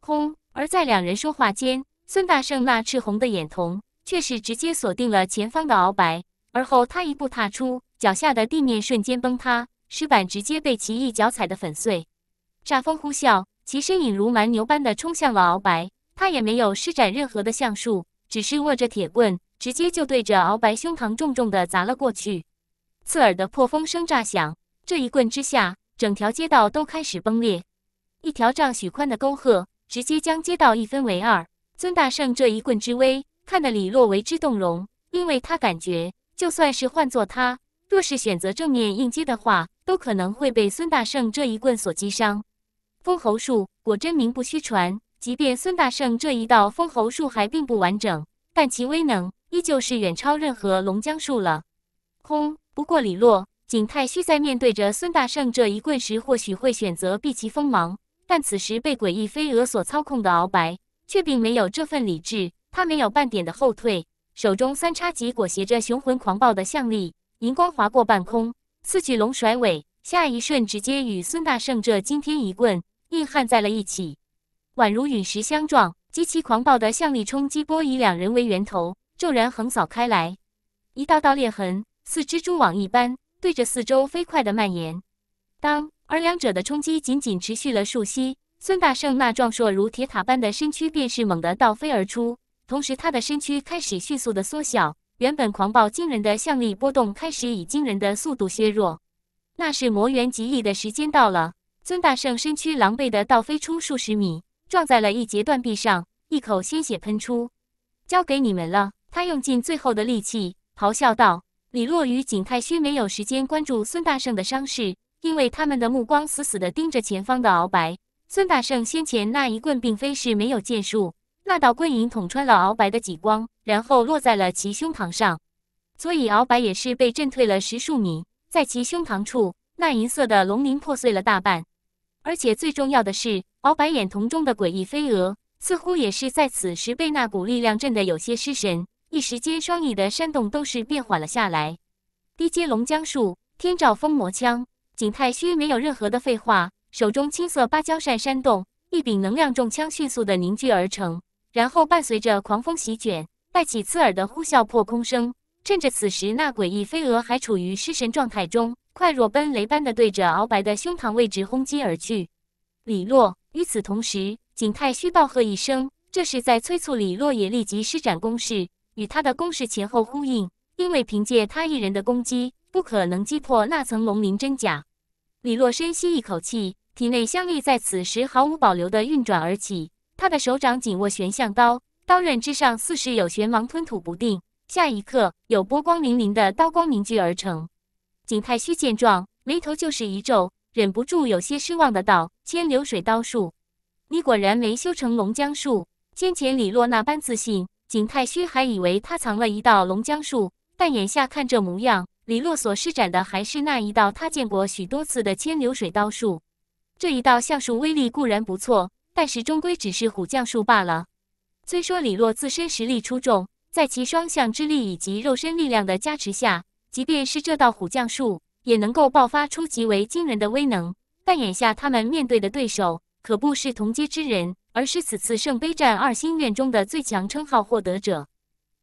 轰！而在两人说话间，孙大圣那赤红的眼瞳却是直接锁定了前方的鳌白，而后他一步踏出。脚下的地面瞬间崩塌，石板直接被其一脚踩得粉碎。煞风呼啸，其身影如蛮牛般的冲向了鳌白。他也没有施展任何的相术，只是握着铁棍，直接就对着鳌白胸膛重重的砸了过去。刺耳的破风声炸响，这一棍之下，整条街道都开始崩裂。一条丈许宽的沟壑，直接将街道一分为二。尊大圣这一棍之威，看得李洛为之动容，因为他感觉，就算是换做他。若是选择正面应接的话，都可能会被孙大圣这一棍所击伤。封侯术果真名不虚传，即便孙大圣这一道封侯术还并不完整，但其威能依旧是远超任何龙江术了。轰！不过李洛、景太虚在面对着孙大圣这一棍时，或许会选择避其锋芒，但此时被诡异飞蛾所操控的鳌白，却并没有这份理智，他没有半点的后退，手中三叉戟裹挟着雄浑狂暴的相力。银光划过半空，四巨龙甩尾，下一瞬直接与孙大圣这惊天一棍硬汉在了一起，宛如陨石相撞，极其狂暴的向力冲击波以两人为源头，骤然横扫开来，一道道裂痕似蜘蛛网一般对着四周飞快的蔓延。当而两者的冲击仅仅持续了数息，孙大圣那壮硕如铁塔般的身躯便是猛地倒飞而出，同时他的身躯开始迅速的缩小，原本狂暴惊人的向力波动开始以惊人的速度削弱。那是魔元极意的时间到了，孙大圣身躯狼狈的倒飞出数十米。撞在了一截断壁上，一口鲜血喷出。交给你们了！他用尽最后的力气咆哮道。李洛与景太虚没有时间关注孙大圣的伤势，因为他们的目光死死地盯着前方的鳌白。孙大圣先前那一棍并非是没有建树，那道棍影捅穿了鳌白的脊光，然后落在了其胸膛上，所以鳌白也是被震退了十数米，在其胸膛处，那银色的龙鳞破碎了大半。而且最重要的是，鳌白眼瞳中的诡异飞蛾，似乎也是在此时被那股力量震得有些失神，一时间双翼的扇动都是变缓了下来。低阶龙江术，天照风魔枪。景太虚没有任何的废话，手中青色芭蕉扇扇动，一柄能量重枪迅速的凝聚而成，然后伴随着狂风席卷，带起刺耳的呼啸破空声。趁着此时那诡异飞蛾还处于失神状态中。快若奔雷般的对着鳌白的胸膛位置轰击而去。李洛与此同时，景泰虚暴喝一声，这是在催促李洛也立即施展攻势，与他的攻势前后呼应。因为凭借他一人的攻击，不可能击破那层龙鳞真假。李洛深吸一口气，体内香力在此时毫无保留地运转而起，他的手掌紧握玄象刀，刀刃之上似是有玄芒吞吐不定。下一刻，有波光粼粼的刀光凝聚而成。景太虚见状，眉头就是一皱，忍不住有些失望的道：“千流水刀术，你果然没修成龙江术。先前李洛那般自信，景太虚还以为他藏了一道龙江术，但眼下看这模样，李洛所施展的还是那一道他见过许多次的千流水刀术。这一道相术威力固然不错，但是终归只是虎将术罢了。虽说李洛自身实力出众，在其双向之力以及肉身力量的加持下。”即便是这道虎将术，也能够爆发出极为惊人的威能。但眼下他们面对的对手，可不是同阶之人，而是此次圣杯战二星院中的最强称号获得者。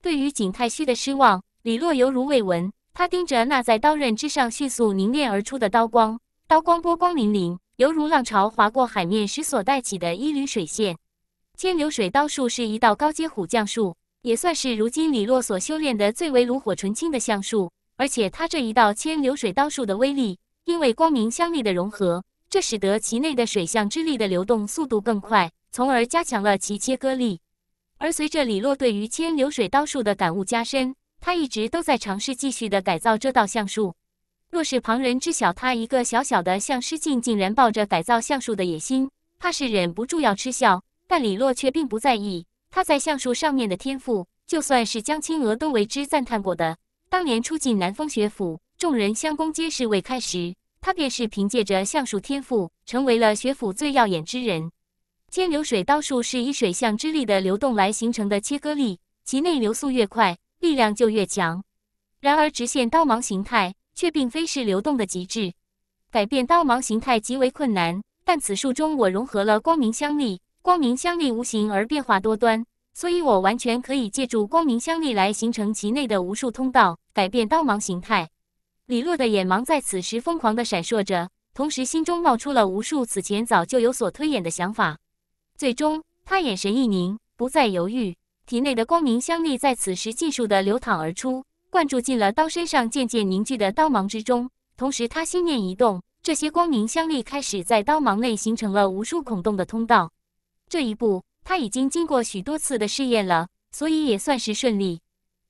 对于景太虚的失望，李洛犹如未闻。他盯着那在刀刃之上迅速凝练而出的刀光，刀光波光粼粼，犹如浪潮划过海面时所带起的一缕水线。千流水刀术是一道高阶虎将术，也算是如今李洛所修炼的最为炉火纯青的相术。而且他这一道千流水刀术的威力，因为光明相力的融合，这使得其内的水象之力的流动速度更快，从而加强了其切割力。而随着李洛对于千流水刀术的感悟加深，他一直都在尝试继续的改造这道相术。若是旁人知晓他一个小小的相师境竟然抱着改造相术的野心，怕是忍不住要嗤笑。但李洛却并不在意，他在相术上面的天赋，就算是江青娥都为之赞叹过的。当年初进南风学府，众人相攻皆是未开时，他便是凭借着相术天赋，成为了学府最耀眼之人。千流水刀术是以水象之力的流动来形成的切割力，其内流速越快，力量就越强。然而直线刀芒形态却并非是流动的极致，改变刀芒形态极为困难。但此术中我融合了光明相力，光明相力无形而变化多端。所以，我完全可以借助光明相力来形成其内的无数通道，改变刀芒形态。李洛的眼芒在此时疯狂地闪烁着，同时心中冒出了无数此前早就有所推演的想法。最终，他眼神一凝，不再犹豫，体内的光明相力在此时尽数的流淌而出，灌注进了刀身上渐渐凝聚的刀芒之中。同时，他心念一动，这些光明相力开始在刀芒内形成了无数孔洞的通道。这一步。他已经经过许多次的试验了，所以也算是顺利。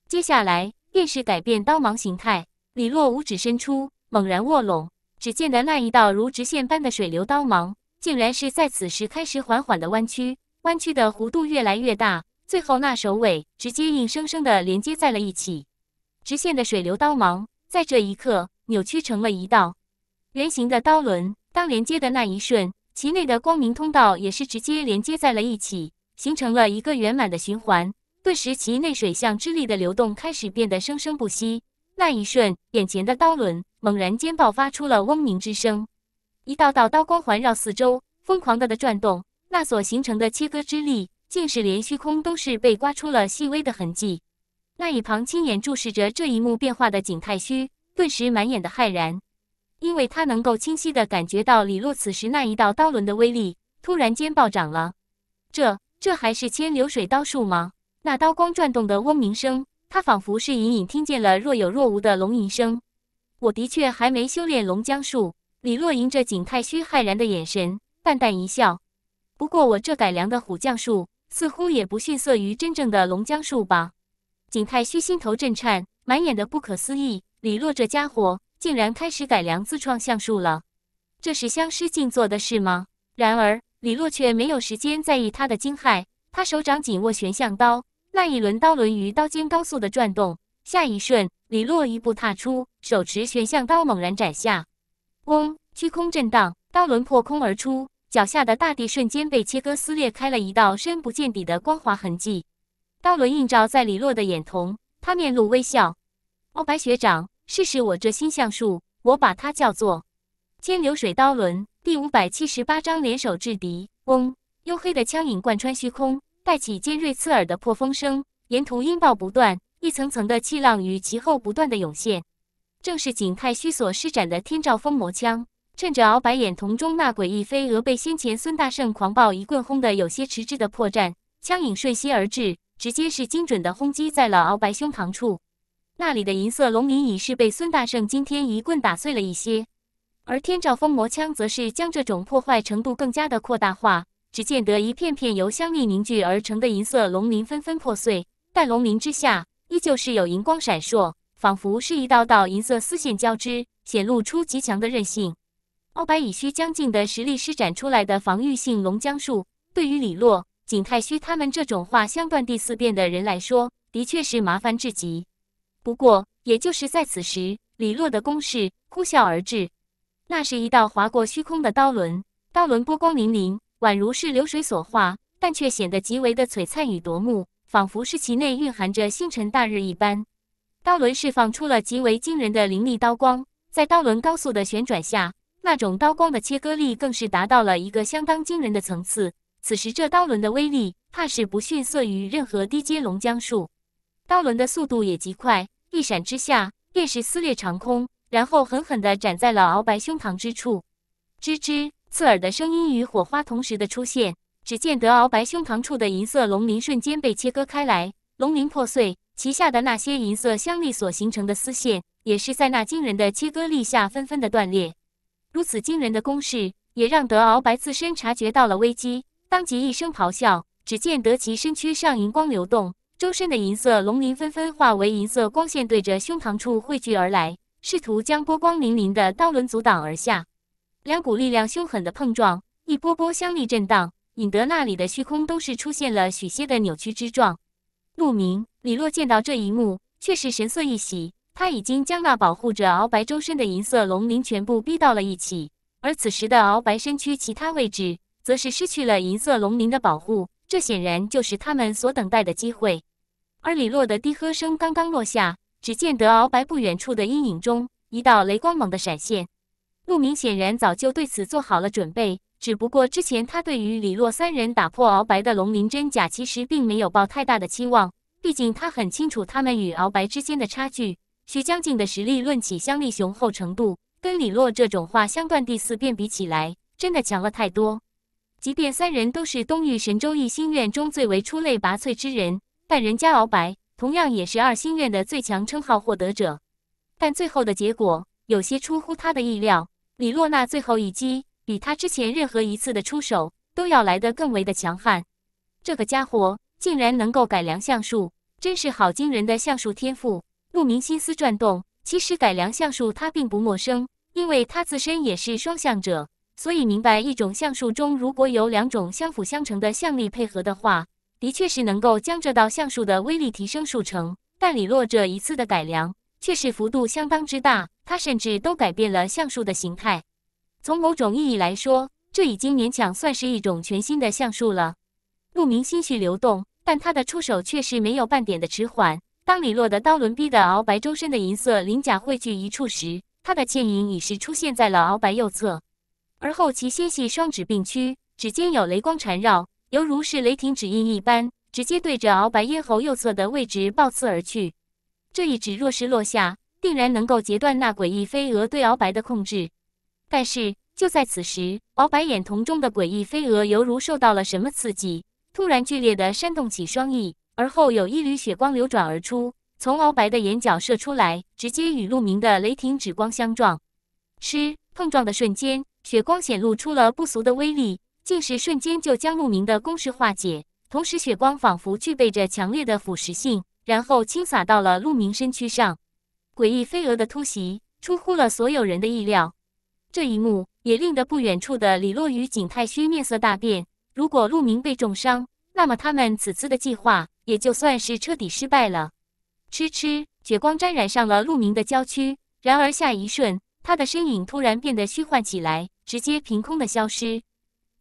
接下来便是改变刀芒形态。李洛五指伸出，猛然握拢，只见的那一道如直线般的水流刀芒，竟然是在此时开始缓缓的弯曲，弯曲的弧度越来越大，最后那首尾直接硬生生的连接在了一起。直线的水流刀芒在这一刻扭曲成了一道圆形的刀轮，当连接的那一瞬。其内的光明通道也是直接连接在了一起，形成了一个圆满的循环。顿时，其内水象之力的流动开始变得生生不息。那一瞬，眼前的刀轮猛然间爆发出了嗡鸣之声，一道道刀光环绕四周，疯狂的的转动。那所形成的切割之力，竟是连虚空都是被刮出了细微的痕迹。那一旁亲眼注视着这一幕变化的景太虚，顿时满眼的骇然，因为他能够清晰的感觉到李洛此时那一道刀轮的威力突然间暴涨了。这这还是千流水刀术吗？那刀光转动的嗡鸣声，他仿佛是隐隐听见了若有若无的龙吟声。我的确还没修炼龙江术。李洛迎着景太虚骇然的眼神，淡淡一笑。不过我这改良的虎将术，似乎也不逊色于真正的龙江术吧？景太虚心头震颤，满眼的不可思议。李洛这家伙竟然开始改良自创相术了，这是相师敬做的事吗？然而李洛却没有时间在意他的惊骇，他手掌紧握玄象刀。那一轮刀轮于刀尖高速的转动，下一瞬，李洛一步踏出，手持玄象刀猛然斩下。嗡，虚空震荡，刀轮破空而出，脚下的大地瞬间被切割撕裂开了一道深不见底的光滑痕迹。刀轮映照在李洛的眼瞳，他面露微笑。欧白学长，试试我这新相术，我把它叫做千流水刀轮。第五百七十八章联手制敌。嗡，黝黑的枪影贯穿虚空。带起尖锐刺耳的破风声，沿途音爆不断，一层层的气浪与其后不断的涌现。正是景太虚所施展的天照风魔枪，趁着鳌白眼瞳中那诡异飞蛾被先前孙大圣狂暴一棍轰得有些迟滞的破绽，枪影瞬息而至，直接是精准的轰击在了鳌白胸膛处。那里的银色龙鳞已是被孙大圣今天一棍打碎了一些，而天照风魔枪则是将这种破坏程度更加的扩大化。只见得一片片由香力凝聚而成的银色龙鳞纷纷破碎，但龙鳞之下依旧是有银光闪烁，仿佛是一道道银色丝线交织，显露出极强的韧性。欧白以需将近的实力施展出来的防御性龙江术，对于李洛、景太虚他们这种话相断第四遍的人来说，的确是麻烦至极。不过，也就是在此时，李洛的攻势呼啸而至，那是一道划过虚空的刀轮，刀轮波光粼粼。宛如是流水所化，但却显得极为的璀璨与夺目，仿佛是其内蕴含着星辰大日一般。刀轮释放出了极为惊人的凌厉刀光，在刀轮高速的旋转下，那种刀光的切割力更是达到了一个相当惊人的层次。此时这刀轮的威力，怕是不逊色于任何低阶龙江术。刀轮的速度也极快，一闪之下便是撕裂长空，然后狠狠地斩在了鳌白胸膛之处。吱吱。刺耳的声音与火花同时的出现，只见得鳌白胸膛处的银色龙鳞瞬间被切割开来，龙鳞破碎，其下的那些银色香力所形成的丝线，也是在那惊人的切割力下纷纷的断裂。如此惊人的攻势，也让得鳌白自身察觉到了危机，当即一声咆哮，只见得其身躯上银光流动，周身的银色龙鳞纷纷化为银色光线，对着胸膛处汇聚而来，试图将波光粼粼的刀轮阻挡而下。两股力量凶狠的碰撞，一波波相力震荡，引得那里的虚空都是出现了许些的扭曲之状。陆明、李洛见到这一幕，却是神色一喜。他已经将那保护着鳌白周身的银色龙鳞全部逼到了一起，而此时的鳌白身躯其他位置，则是失去了银色龙鳞的保护。这显然就是他们所等待的机会。而李洛的低喝声刚刚落下，只见得鳌白不远处的阴影中，一道雷光猛地闪现。陆明显然早就对此做好了准备，只不过之前他对于李洛三人打破鳌白的龙鳞真假，其实并没有抱太大的期望。毕竟他很清楚他们与鳌白之间的差距。徐将军的实力论起香力雄厚程度，跟李洛这种话相断第四遍比起来，真的强了太多。即便三人都是东域神州一心院中最为出类拔萃之人，但人家鳌白同样也是二心院的最强称号获得者。但最后的结果有些出乎他的意料。李洛那最后一击，比他之前任何一次的出手都要来得更为的强悍。这个家伙竟然能够改良相术，真是好惊人的相术天赋。陆明心思转动，其实改良相术他并不陌生，因为他自身也是双向者，所以明白一种相术中如果有两种相辅相成的相力配合的话，的确是能够将这道橡树的威力提升数成。但李洛这一次的改良，却是幅度相当之大。他甚至都改变了橡树的形态，从某种意义来说，这已经勉强算是一种全新的橡树了。陆明心绪流动，但他的出手却是没有半点的迟缓。当李洛的刀轮逼得鳌白周身的银色鳞甲汇聚一处时，他的倩影已是出现在了鳌白右侧，而后其纤细双指并屈，指尖有雷光缠绕，犹如是雷霆指印一般，直接对着鳌白咽喉右侧的位置暴刺而去。这一指若是落下，定然能够截断那诡异飞蛾对鳌白的控制。但是就在此时，鳌白眼瞳中的诡异飞蛾犹如受到了什么刺激，突然剧烈的扇动起双翼，而后有一缕血光流转而出，从鳌白的眼角射出来，直接与陆明的雷霆指光相撞。吃碰撞的瞬间，血光显露出了不俗的威力。竟是瞬间就将陆明的攻势化解，同时血光仿佛具备着强烈的腐蚀性，然后倾洒到了陆明身躯上。诡异飞蛾的突袭出乎了所有人的意料，这一幕也令得不远处的李洛与景太虚面色大变。如果陆明被重伤，那么他们此次的计划也就算是彻底失败了。嗤嗤，血光沾染上了陆明的娇躯，然而下一瞬，他的身影突然变得虚幻起来，直接凭空的消失。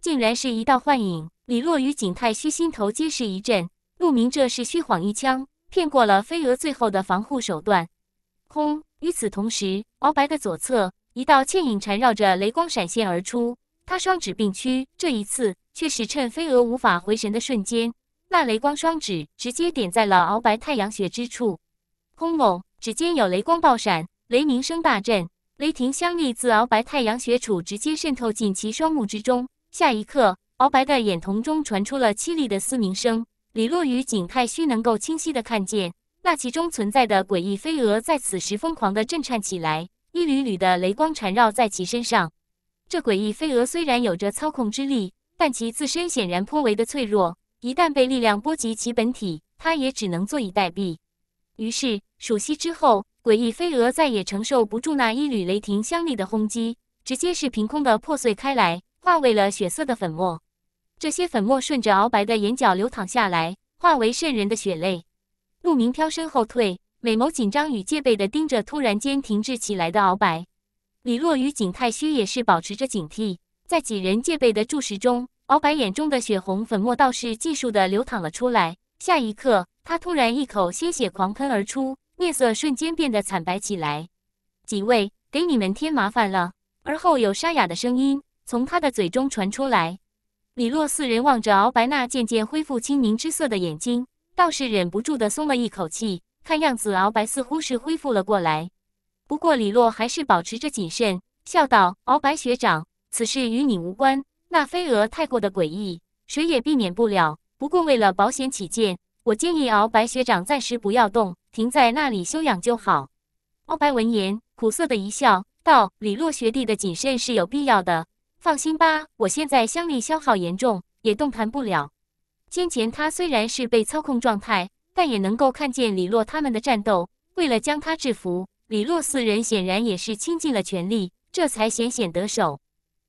竟然是一道幻影，李洛与景泰虚心头皆是一震。陆明这是虚晃一枪，骗过了飞蛾最后的防护手段。轰！与此同时，鳌白的左侧一道倩影缠绕着雷光闪现而出，他双指并屈，这一次却是趁飞蛾无法回神的瞬间，那雷光双指直接点在了鳌白太阳穴之处。轰隆！指尖有雷光爆闪，雷鸣声大震，雷霆香力自鳌白太阳穴处直接渗透进其双目之中。下一刻，鳌白的眼瞳中传出了凄厉的嘶鸣声。李洛与景太虚能够清晰的看见，那其中存在的诡异飞蛾在此时疯狂的震颤起来，一缕缕的雷光缠绕在其身上。这诡异飞蛾虽然有着操控之力，但其自身显然颇为的脆弱，一旦被力量波及其本体，它也只能坐以待毙。于是，数息之后，诡异飞蛾再也承受不住那一缕雷霆相力的轰击，直接是凭空的破碎开来。化为了血色的粉末，这些粉末顺着鳌白的眼角流淌下来，化为渗人的血泪。陆明飘身后退，美眸紧张与戒备地盯着突然间停滞起来的鳌白。李洛与景太虚也是保持着警惕，在几人戒备的注视中，鳌白眼中的血红粉末倒是尽数的流淌了出来。下一刻，他突然一口鲜血狂喷而出，面色瞬间变得惨白起来。几位，给你们添麻烦了。而后有沙哑的声音。从他的嘴中传出来，李洛四人望着敖白那渐渐恢复清明之色的眼睛，倒是忍不住的松了一口气。看样子敖白似乎是恢复了过来，不过李洛还是保持着谨慎，笑道：“敖白学长，此事与你无关。那飞蛾太过的诡异，谁也避免不了。不过为了保险起见，我建议敖白学长暂时不要动，停在那里休养就好。”欧白闻言，苦涩的一笑，道：“李洛学弟的谨慎是有必要的。”放心吧，我现在香力消耗严重，也动弹不了。先前他虽然是被操控状态，但也能够看见李洛他们的战斗。为了将他制服，李洛四人显然也是倾尽了全力，这才险险得手。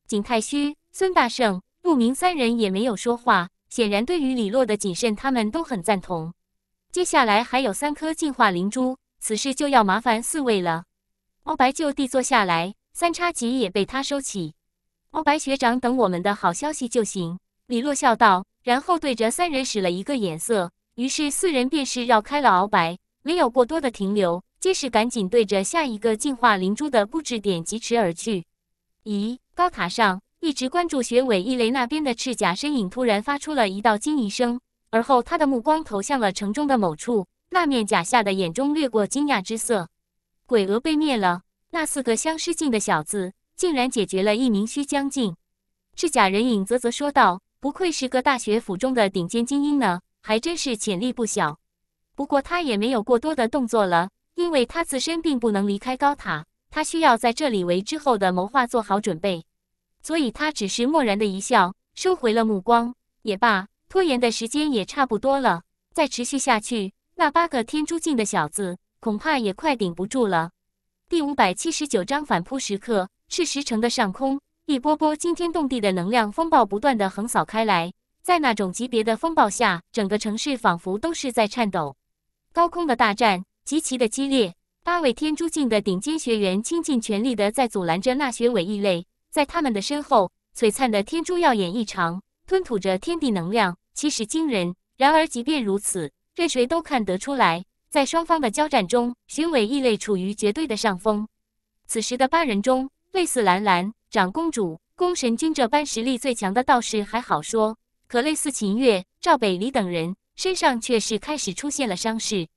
景太虚、孙大圣、陆明三人也没有说话，显然对于李洛的谨慎，他们都很赞同。接下来还有三颗进化灵珠，此事就要麻烦四位了。欧白就地坐下来，三叉戟也被他收起。欧白学长，等我们的好消息就行。”李洛笑道，然后对着三人使了一个眼色，于是四人便是绕开了鳌白，没有过多的停留，皆是赶紧对着下一个进化灵珠的布置点疾驰而去。咦，高塔上一直关注雪尾一雷那边的赤甲身影突然发出了一道惊疑声，而后他的目光投向了城中的某处，那面甲下的眼中掠过惊讶之色。鬼蛾被灭了，那四个相失境的小子。竟然解决了一名虚将境，赤甲人影啧啧说道：“不愧是个大学府中的顶尖精英呢，还真是潜力不小。”不过他也没有过多的动作了，因为他自身并不能离开高塔，他需要在这里为之后的谋划做好准备，所以他只是漠然的一笑，收回了目光。也罢，拖延的时间也差不多了，再持续下去，那八个天珠境的小子恐怕也快顶不住了。第五百七十九章反扑时刻。赤石城的上空，一波波惊天动地的能量风暴不断的横扫开来。在那种级别的风暴下，整个城市仿佛都是在颤抖。高空的大战极其的激烈，八位天珠境的顶尖学员倾尽全力的在阻拦着那雪尾异类。在他们的身后，璀璨的天珠耀眼异常，吞吐着天地能量，气势惊人。然而，即便如此，任谁都看得出来，在双方的交战中，雪尾异类处于绝对的上风。此时的八人中，类似兰兰、长公主、宫神君这般实力最强的道士还好说，可类似秦月、赵北离等人身上却是开始出现了伤势。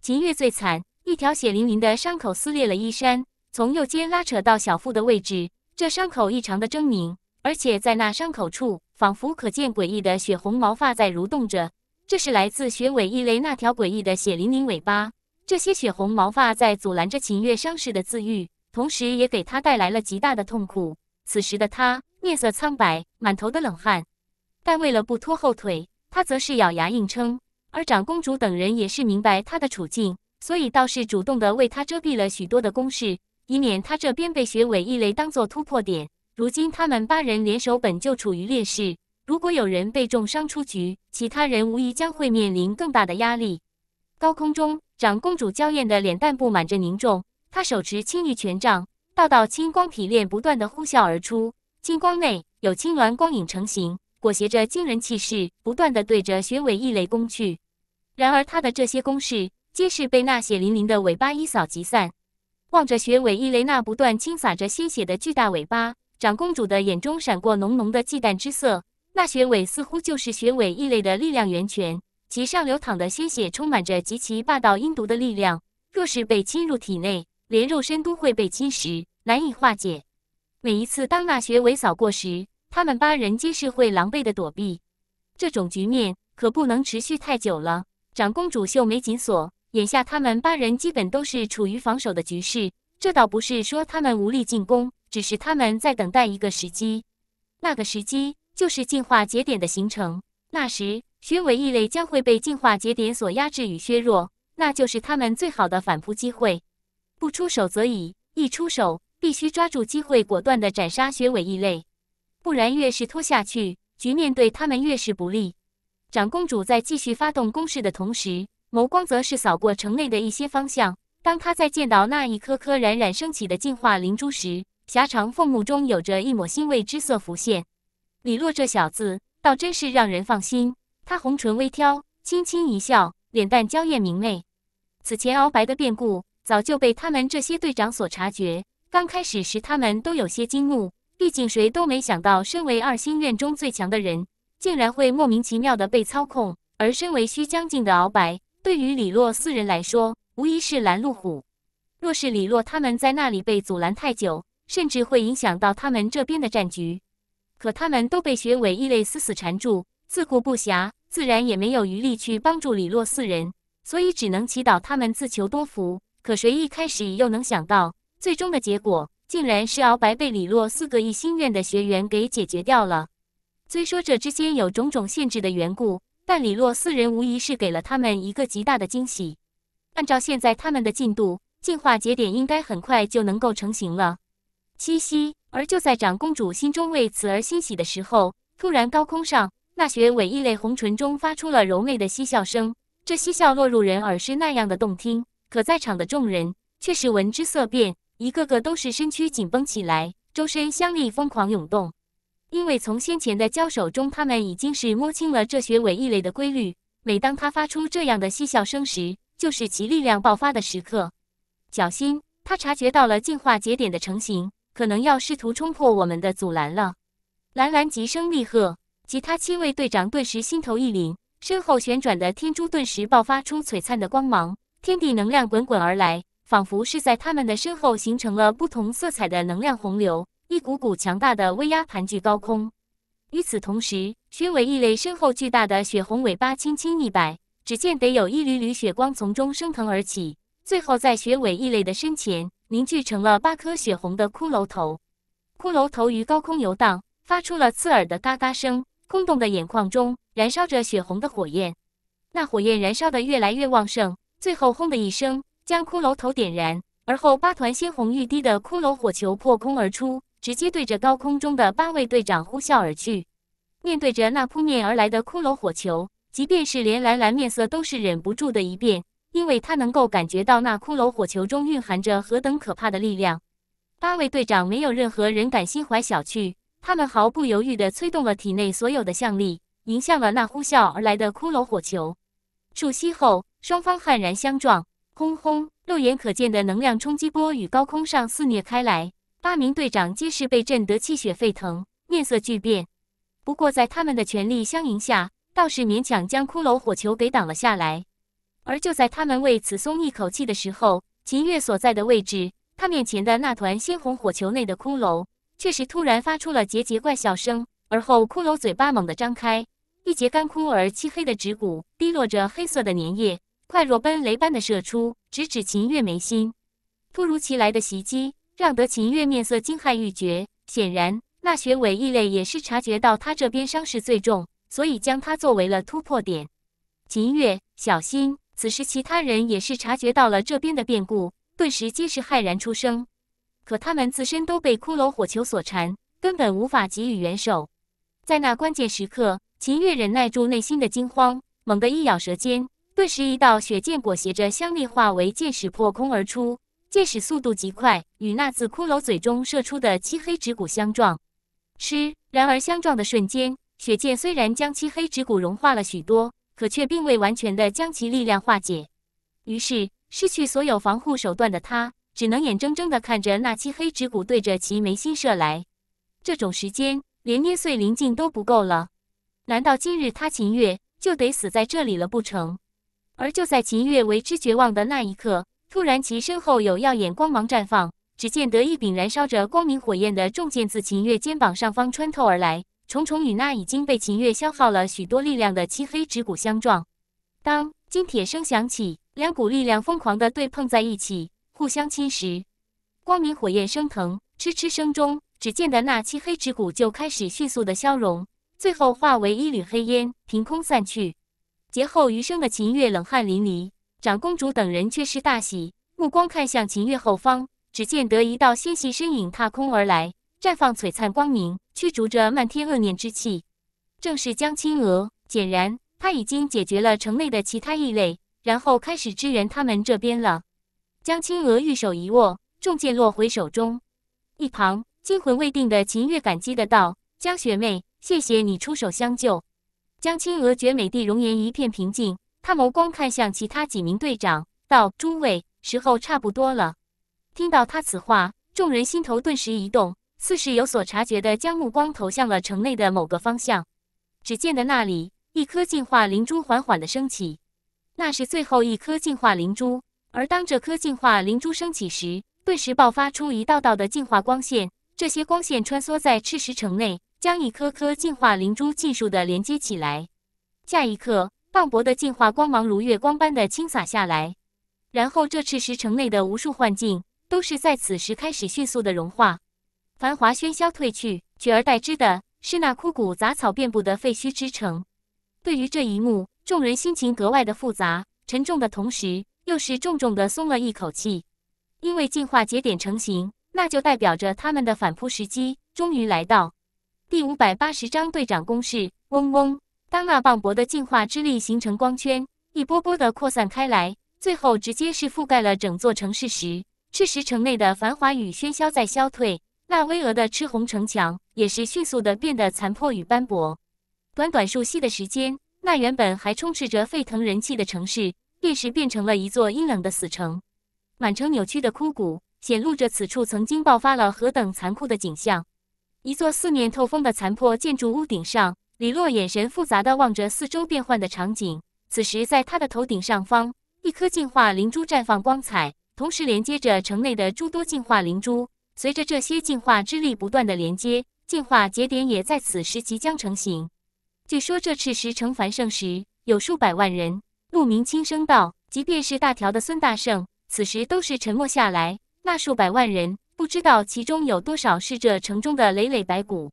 秦月最惨，一条血淋淋的伤口撕裂了衣衫，从右肩拉扯到小腹的位置，这伤口异常的狰狞，而且在那伤口处，仿佛可见诡异的血红毛发在蠕动着。这是来自雪尾异类那条诡异的血淋淋尾巴。这些血红毛发在阻拦着秦月伤势的自愈，同时也给他带来了极大的痛苦。此时的他面色苍白，满头的冷汗，但为了不拖后腿，他则是咬牙硬撑。而长公主等人也是明白他的处境，所以倒是主动的为他遮蔽了许多的攻势，以免他这边被雪尾异类当做突破点。如今他们八人联手本就处于劣势。如果有人被重伤出局，其他人无疑将会面临更大的压力。高空中，长公主娇艳的脸蛋布满着凝重，她手持青玉权杖，道道青光体链不断的呼啸而出，金光内有青鸾光影成型，裹挟着惊人气势，不断的对着雪尾异雷攻去。然而，她的这些攻势皆是被那血淋淋的尾巴一扫即散。望着雪尾异雷那不断倾洒着鲜血的巨大尾巴，长公主的眼中闪过浓浓的忌惮之色。那血尾似乎就是血尾异类的力量源泉，其上流淌的鲜血充满着极其霸道阴毒的力量。若是被侵入体内，连肉身都会被侵蚀，难以化解。每一次当那血尾扫过时，他们八人皆是会狼狈的躲避。这种局面可不能持续太久了。长公主秀眉紧锁，眼下他们八人基本都是处于防守的局势。这倒不是说他们无力进攻，只是他们在等待一个时机。那个时机。就是进化节点的形成，那时血尾异类将会被进化节点所压制与削弱，那就是他们最好的反扑机会。不出手则已，一出手必须抓住机会，果断的斩杀血尾异类，不然越是拖下去，局面对他们越是不利。长公主在继续发动攻势的同时，眸光则是扫过城内的一些方向。当她在见到那一颗颗冉冉升起的进化灵珠时，狭长凤目中有着一抹欣慰之色浮现。李洛这小子倒真是让人放心。他红唇微挑，轻轻一笑，脸蛋娇艳明媚。此前敖白的变故早就被他们这些队长所察觉。刚开始时，他们都有些惊怒，毕竟谁都没想到，身为二星院中最强的人，竟然会莫名其妙的被操控。而身为虚将境的敖白，对于李洛四人来说，无疑是拦路虎。若是李洛他们在那里被阻拦太久，甚至会影响到他们这边的战局。可他们都被学委异类死死缠住，自顾不暇，自然也没有余力去帮助李洛四人，所以只能祈祷他们自求多福。可谁一开始又能想到，最终的结果竟然是敖白被李洛四个一心愿的学员给解决掉了。虽说这之间有种种限制的缘故，但李洛四人无疑是给了他们一个极大的惊喜。按照现在他们的进度，进化节点应该很快就能够成型了。七夕。而就在长公主心中为此而欣喜的时候，突然高空上那雪尾异类红唇中发出了柔媚的嬉笑声，这嬉笑落入人耳是那样的动听，可在场的众人却是闻之色变，一个个都是身躯紧绷起来，周身香力疯狂涌动。因为从先前的交手中，他们已经是摸清了这雪尾异类的规律，每当他发出这样的嬉笑声时，就是其力量爆发的时刻。小心，他察觉到了进化节点的成型。可能要试图冲破我们的阻拦了！蓝蓝急声厉喝，其他七位队长顿时心头一凛，身后旋转的天珠顿时爆发出璀璨的光芒，天地能量滚滚而来，仿佛是在他们的身后形成了不同色彩的能量洪流，一股股强大的威压盘踞高空。与此同时，雪尾异类身后巨大的血红尾巴轻轻一摆，只见得有一缕缕血光从中升腾而起，最后在雪尾异类的身前。凝聚成了八颗血红的骷髅头，骷髅头于高空游荡，发出了刺耳的嘎嘎声。空洞的眼眶中燃烧着血红的火焰，那火焰燃烧的越来越旺盛，最后轰的一声将骷髅头点燃，而后八团鲜红欲滴的骷髅火球破空而出，直接对着高空中的八位队长呼啸而去。面对着那扑面而来的骷髅火球，即便是连蓝蓝面色都是忍不住的一变。因为他能够感觉到那骷髅火球中蕴含着何等可怕的力量。八位队长没有任何人敢心怀小觑，他们毫不犹豫地催动了体内所有的向力，迎向了那呼啸而来的骷髅火球。触息后，双方悍然相撞，轰轰，肉眼可见的能量冲击波与高空上肆虐开来。八名队长皆是被震得气血沸腾，面色巨变。不过在他们的全力相迎下，倒是勉强将骷髅火球给挡了下来。而就在他们为此松一口气的时候，秦月所在的位置，他面前的那团鲜红火球内的骷髅，却是突然发出了桀桀怪笑声，而后骷髅嘴巴猛地张开，一截干枯而漆黑的指骨滴落着黑色的粘液，快若奔雷般的射出，直指秦月眉心。突如其来的袭击，让得秦月面色惊骇欲绝。显然，那血尾异类也是察觉到他这边伤势最重，所以将他作为了突破点。秦月，小心！此时，其他人也是察觉到了这边的变故，顿时皆是骇然出声。可他们自身都被骷髅火球所缠，根本无法给予援手。在那关键时刻，秦月忍耐住内心的惊慌，猛地一咬舌尖，顿时一道血剑裹挟着香力化为剑矢破空而出。剑矢速度极快，与那自骷髅嘴中射出的漆黑指骨相撞。吃！然而相撞的瞬间，血剑虽然将漆黑指骨融化了许多。可却并未完全的将其力量化解，于是失去所有防护手段的他，只能眼睁睁的看着那漆黑指骨对着其眉心射来。这种时间，连捏碎灵镜都不够了。难道今日他秦月就得死在这里了不成？而就在秦月为之绝望的那一刻，突然其身后有耀眼光芒绽放，只见得一柄燃烧着光明火焰的重剑自秦月肩膀上方穿透而来。重重与那已经被秦月消耗了许多力量的漆黑指骨相撞，当金铁声响起，两股力量疯狂地对碰在一起，互相侵蚀。光明火焰升腾，嗤嗤声中，只见得那漆黑指骨就开始迅速的消融，最后化为一缕黑烟，凭空散去。劫后余生的秦月冷汗淋漓，长公主等人却是大喜，目光看向秦月后方，只见得一道纤细身影踏空而来。绽放璀璨光明，驱逐着漫天恶念之气，正是江青娥。显然，他已经解决了城内的其他异类，然后开始支援他们这边了。江青娥玉手一握，重剑落回手中。一旁惊魂未定的秦月感激的道：“江学妹，谢谢你出手相救。”江青娥绝美的容颜一片平静，她眸光看向其他几名队长，道：“诸位，时候差不多了。”听到他此话，众人心头顿时一动。似是有所察觉的，将目光投向了城内的某个方向。只见得那里一颗进化灵珠缓缓的升起，那是最后一颗进化灵珠。而当这颗进化灵珠升起时，顿时爆发出一道道的进化光线。这些光线穿梭在赤石城内，将一颗颗进化灵珠尽数的连接起来。下一刻，磅礴的进化光芒如月光般的倾洒下来，然后这赤石城内的无数幻境都是在此时开始迅速的融化。繁华喧嚣褪去，取而代之的是那枯骨杂草遍布的废墟之城。对于这一幕，众人心情格外的复杂，沉重的同时，又是重重的松了一口气。因为进化节点成型，那就代表着他们的反扑时机终于来到。第五百八十章队长攻势。嗡嗡，当那磅礴的进化之力形成光圈，一波波的扩散开来，最后直接是覆盖了整座城市时，赤石城内的繁华与喧嚣在消退。那巍峨的赤红城墙也是迅速的变得残破与斑驳。短短数息的时间，那原本还充斥着沸腾人气的城市，便是变成了一座阴冷的死城。满城扭曲的枯骨，显露着此处曾经爆发了何等残酷的景象。一座四面透风的残破建筑屋顶上，李洛眼神复杂的望着四周变幻的场景。此时，在他的头顶上方，一颗进化灵珠绽放光彩，同时连接着城内的诸多进化灵珠。随着这些进化之力不断的连接，进化节点也在此时即将成型。据说这赤石城繁盛时有数百万人。陆明轻声道：“即便是大条的孙大圣，此时都是沉默下来。那数百万人，不知道其中有多少是这城中的累累白骨。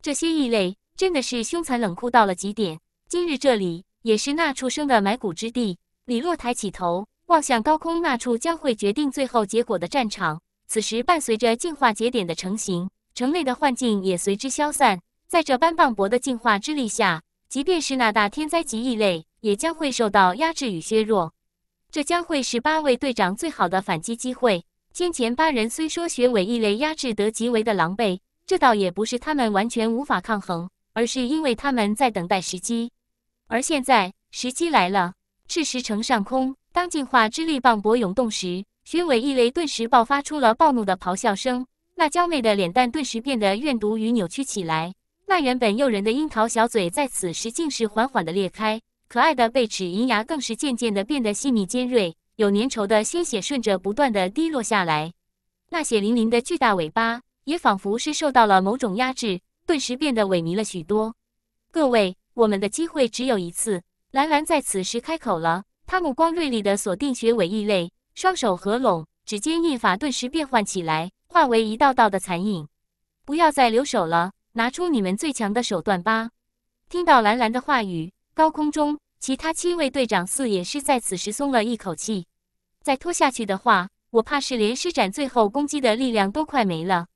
这些异类真的是凶残冷酷到了极点。今日这里也是那畜生的埋骨之地。”李洛抬起头，望向高空那处将会决定最后结果的战场。此时，伴随着进化节点的成型，城内的幻境也随之消散。在这般磅礴的进化之力下，即便是那大天灾级异类，也将会受到压制与削弱。这将会是八位队长最好的反击机会。先前八人虽说学尾异类压制得极为的狼狈，这倒也不是他们完全无法抗衡，而是因为他们在等待时机。而现在，时机来了。赤石城上空，当进化之力磅礴涌动时。血尾异雷顿时爆发出了暴怒的咆哮声，那娇媚的脸蛋顿时变得怨毒与扭曲起来，那原本诱人的樱桃小嘴在此时竟是缓缓的裂开，可爱的贝齿银牙更是渐渐的变得细密尖锐，有粘稠的鲜血顺着不断的滴落下来。那血淋淋的巨大尾巴也仿佛是受到了某种压制，顿时变得萎靡了许多。各位，我们的机会只有一次。兰兰在此时开口了，她目光锐利的锁定雪尾异类，双手合拢，指尖印法顿时变换起来，化为一道道的残影。不要再留手了，拿出你们最强的手段吧！听到兰兰的话语，高空中其他七位队长似也是在此时松了一口气。再拖下去的话，我怕是连施展最后攻击的力量都快没了。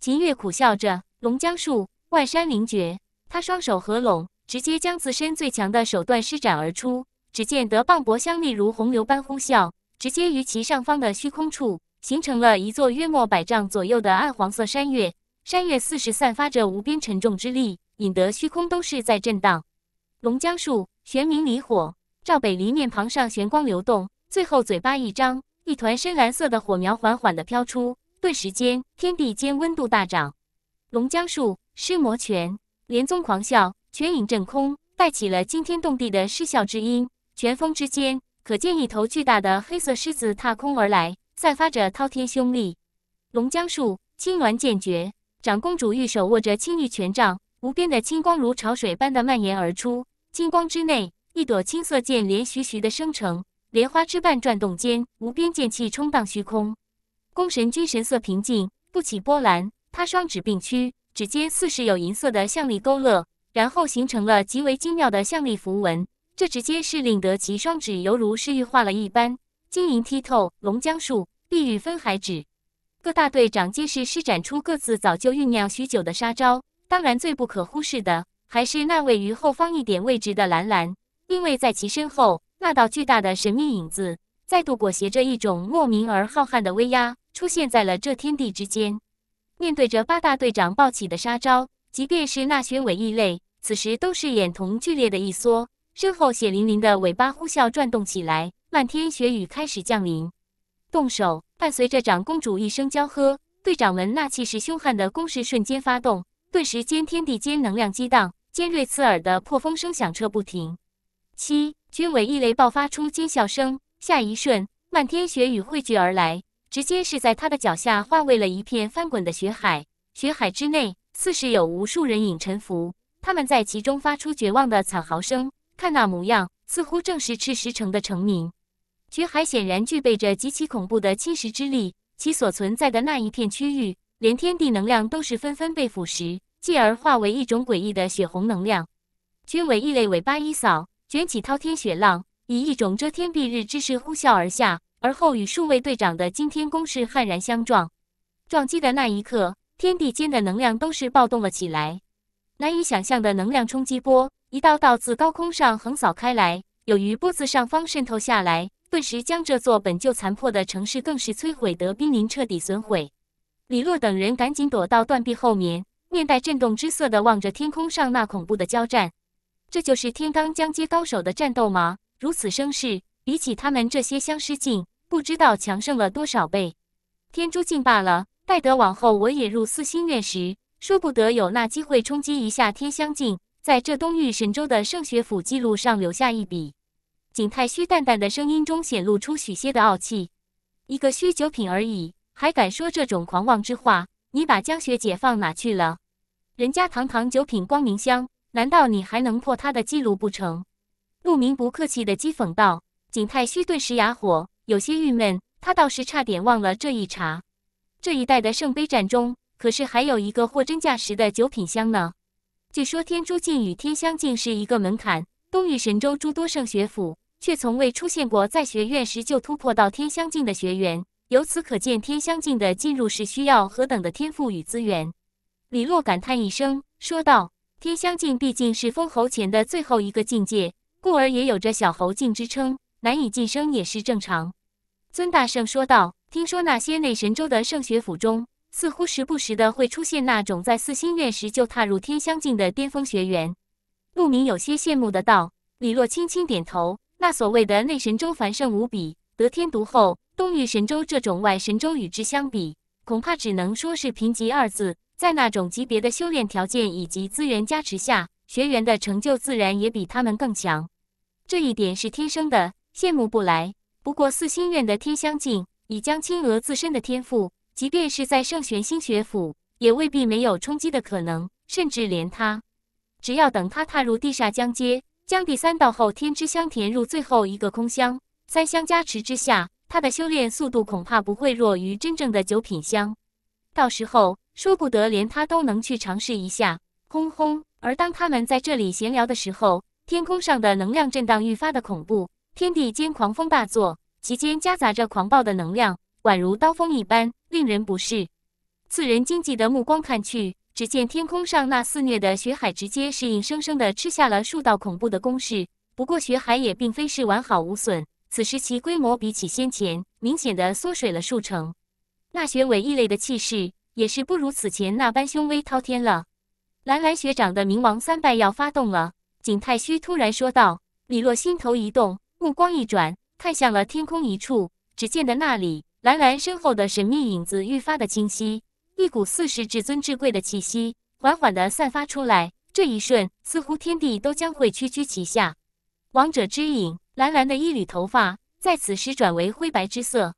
秦月苦笑着，龙江树，万山灵诀。他双手合拢，直接将自身最强的手段施展而出。只见得磅礴香力如洪流般呼啸，直接于其上方的虚空处，形成了一座约莫百丈左右的暗黄色山岳。山岳似是散发着无边沉重之力，引得虚空都是在震荡。龙江树，玄冥离火。赵北离面庞上玄光流动，最后嘴巴一张，一团深蓝色的火苗缓缓地飘出。顿时间，天地间温度大涨。龙江树，尸魔拳。连宗狂笑，拳影震空，带起了惊天动地的尸啸之音。拳风之间，可见一头巨大的黑色狮子踏空而来，散发着滔天凶力。龙江树，青鸾剑诀。长公主玉手握着青玉权杖，无边的青光如潮水般的蔓延而出。金光之内，一朵青色剑莲徐徐的生成，莲花枝瓣转动间，无边剑气冲荡虚空。宫神君神色平静，不起波澜。他双指并屈，指尖似是有银色的象力勾勒，然后形成了极为精妙的象力符文。这直接是令得其双指犹如是玉化了一般，晶莹剔透。龙江树，碧玉分海指。各大队长皆是施展出各自早就酝酿许久的杀招，当然最不可忽视的还是那位于后方一点位置的蓝蓝，因为在其身后那道巨大的神秘影子，再度裹挟着一种莫名而浩瀚的威压，出现在了这天地之间。面对着八大队长暴起的杀招，即便是那玄尾异类，此时都是眼瞳剧烈的一缩，身后血淋淋的尾巴呼啸转动起来，漫天雪雨开始降临。动手！伴随着长公主一声娇喝，队长们那气势凶悍的攻势瞬间发动，顿时间天地间能量激荡，尖锐刺耳的破风声响彻不停。七军委异雷爆发出尖笑声，下一瞬，漫天雪雨汇聚而来，直接是在他的脚下化为了一片翻滚的雪海。雪海之内，似是有无数人影沉浮，他们在其中发出绝望的惨嚎声，看那模样，似乎正是赤石城的城民。绝海显然具备着极其恐怖的侵蚀之力，其所存在的那一片区域，连天地能量都是纷纷被腐蚀，继而化为一种诡异的血红能量。军尾异类尾巴一扫，卷起滔天雪浪，以一种遮天蔽日之势呼啸而下，而后与数位队长的惊天攻势悍然相撞。撞击的那一刻，天地间的能量都是暴动了起来，难以想象的能量冲击波，一道道自高空上横扫开来，有于波自上方渗透下来。顿时将这座本就残破的城市更是摧毁得濒临彻底损毁。李洛等人赶紧躲到断壁后面，面带震动之色的望着天空上那恐怖的交战。这就是天罡将阶高手的战斗吗？如此声势，比起他们这些相师境，不知道强盛了多少倍。天珠境罢了，待得往后我也入四星院时，说不得有那机会冲击一下天香境，在这东域神州的圣学府记录上留下一笔。景太虚淡淡的声音中显露出许些的傲气。一个虚九品而已，还敢说这种狂妄之话？你把江雪姐放哪去了？人家堂堂九品光明香，难道你还能破他的记录不成？陆明不客气的讥讽道。景太虚顿时哑火，有些郁闷。他倒是差点忘了这一茬。这一代的圣杯战中，可是还有一个货真价实的九品香呢。据说天珠境与天香境是一个门槛，东域神州诸多圣学府。却从未出现过在学院时就突破到天香境的学员，由此可见天香境的进入是需要何等的天赋与资源。李洛感叹一声，说道：“天香境毕竟是封侯前的最后一个境界，故而也有着小侯境之称，难以晋升也是正常。”尊大圣说道：“听说那些内神州的圣学府中，似乎时不时的会出现那种在四星院时就踏入天香境的巅峰学员。”陆明有些羡慕的道。李洛轻轻点头。那所谓的内神州繁盛无比，得天独厚。东域神州这种外神州与之相比，恐怕只能说是贫瘠二字。在那种级别的修炼条件以及资源加持下，学员的成就自然也比他们更强。这一点是天生的，羡慕不来。不过四星院的天香境已将青娥自身的天赋，即便是在圣玄星学府，也未必没有冲击的可能。甚至连他，只要等他踏入地煞江阶，将第三道后天之香填入最后一个空箱，三香加持之下，他的修炼速度恐怕不会弱于真正的九品香。到时候，说不得连他都能去尝试一下。轰轰！而当他们在这里闲聊的时候，天空上的能量震荡愈发的恐怖，天地间狂风大作，其间夹杂着狂暴的能量，宛如刀锋一般，令人不适。刺人惊悸的目光看去，只见天空上那肆虐的血海，直接是硬生生的吃下了数道恐怖的攻势。不过血海也并非是完好无损，此时其规模比起先前明显的缩水了数成。那血尾异类的气势，也是不如此前那般凶威滔天了。蓝蓝学长的冥王三拜要发动了，景太虚突然说道。李洛心头一动，目光一转，看向了天空一处，只见的那里，蓝蓝身后的神秘影子愈发的清晰，一股似是至尊至贵的气息缓缓的散发出来。这一瞬，似乎天地都将会屈居其下。王者之影，蓝蓝的一缕头发在此时转为灰白之色。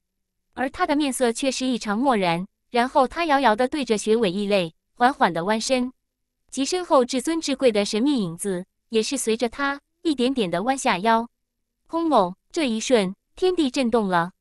而他的面色却是异常漠然，然后他遥遥的对着雪尾异类，缓缓地弯身，其身后至尊至贵的神秘影子也是随着他一点点地弯下腰。轰隆！这一瞬，天地震动了，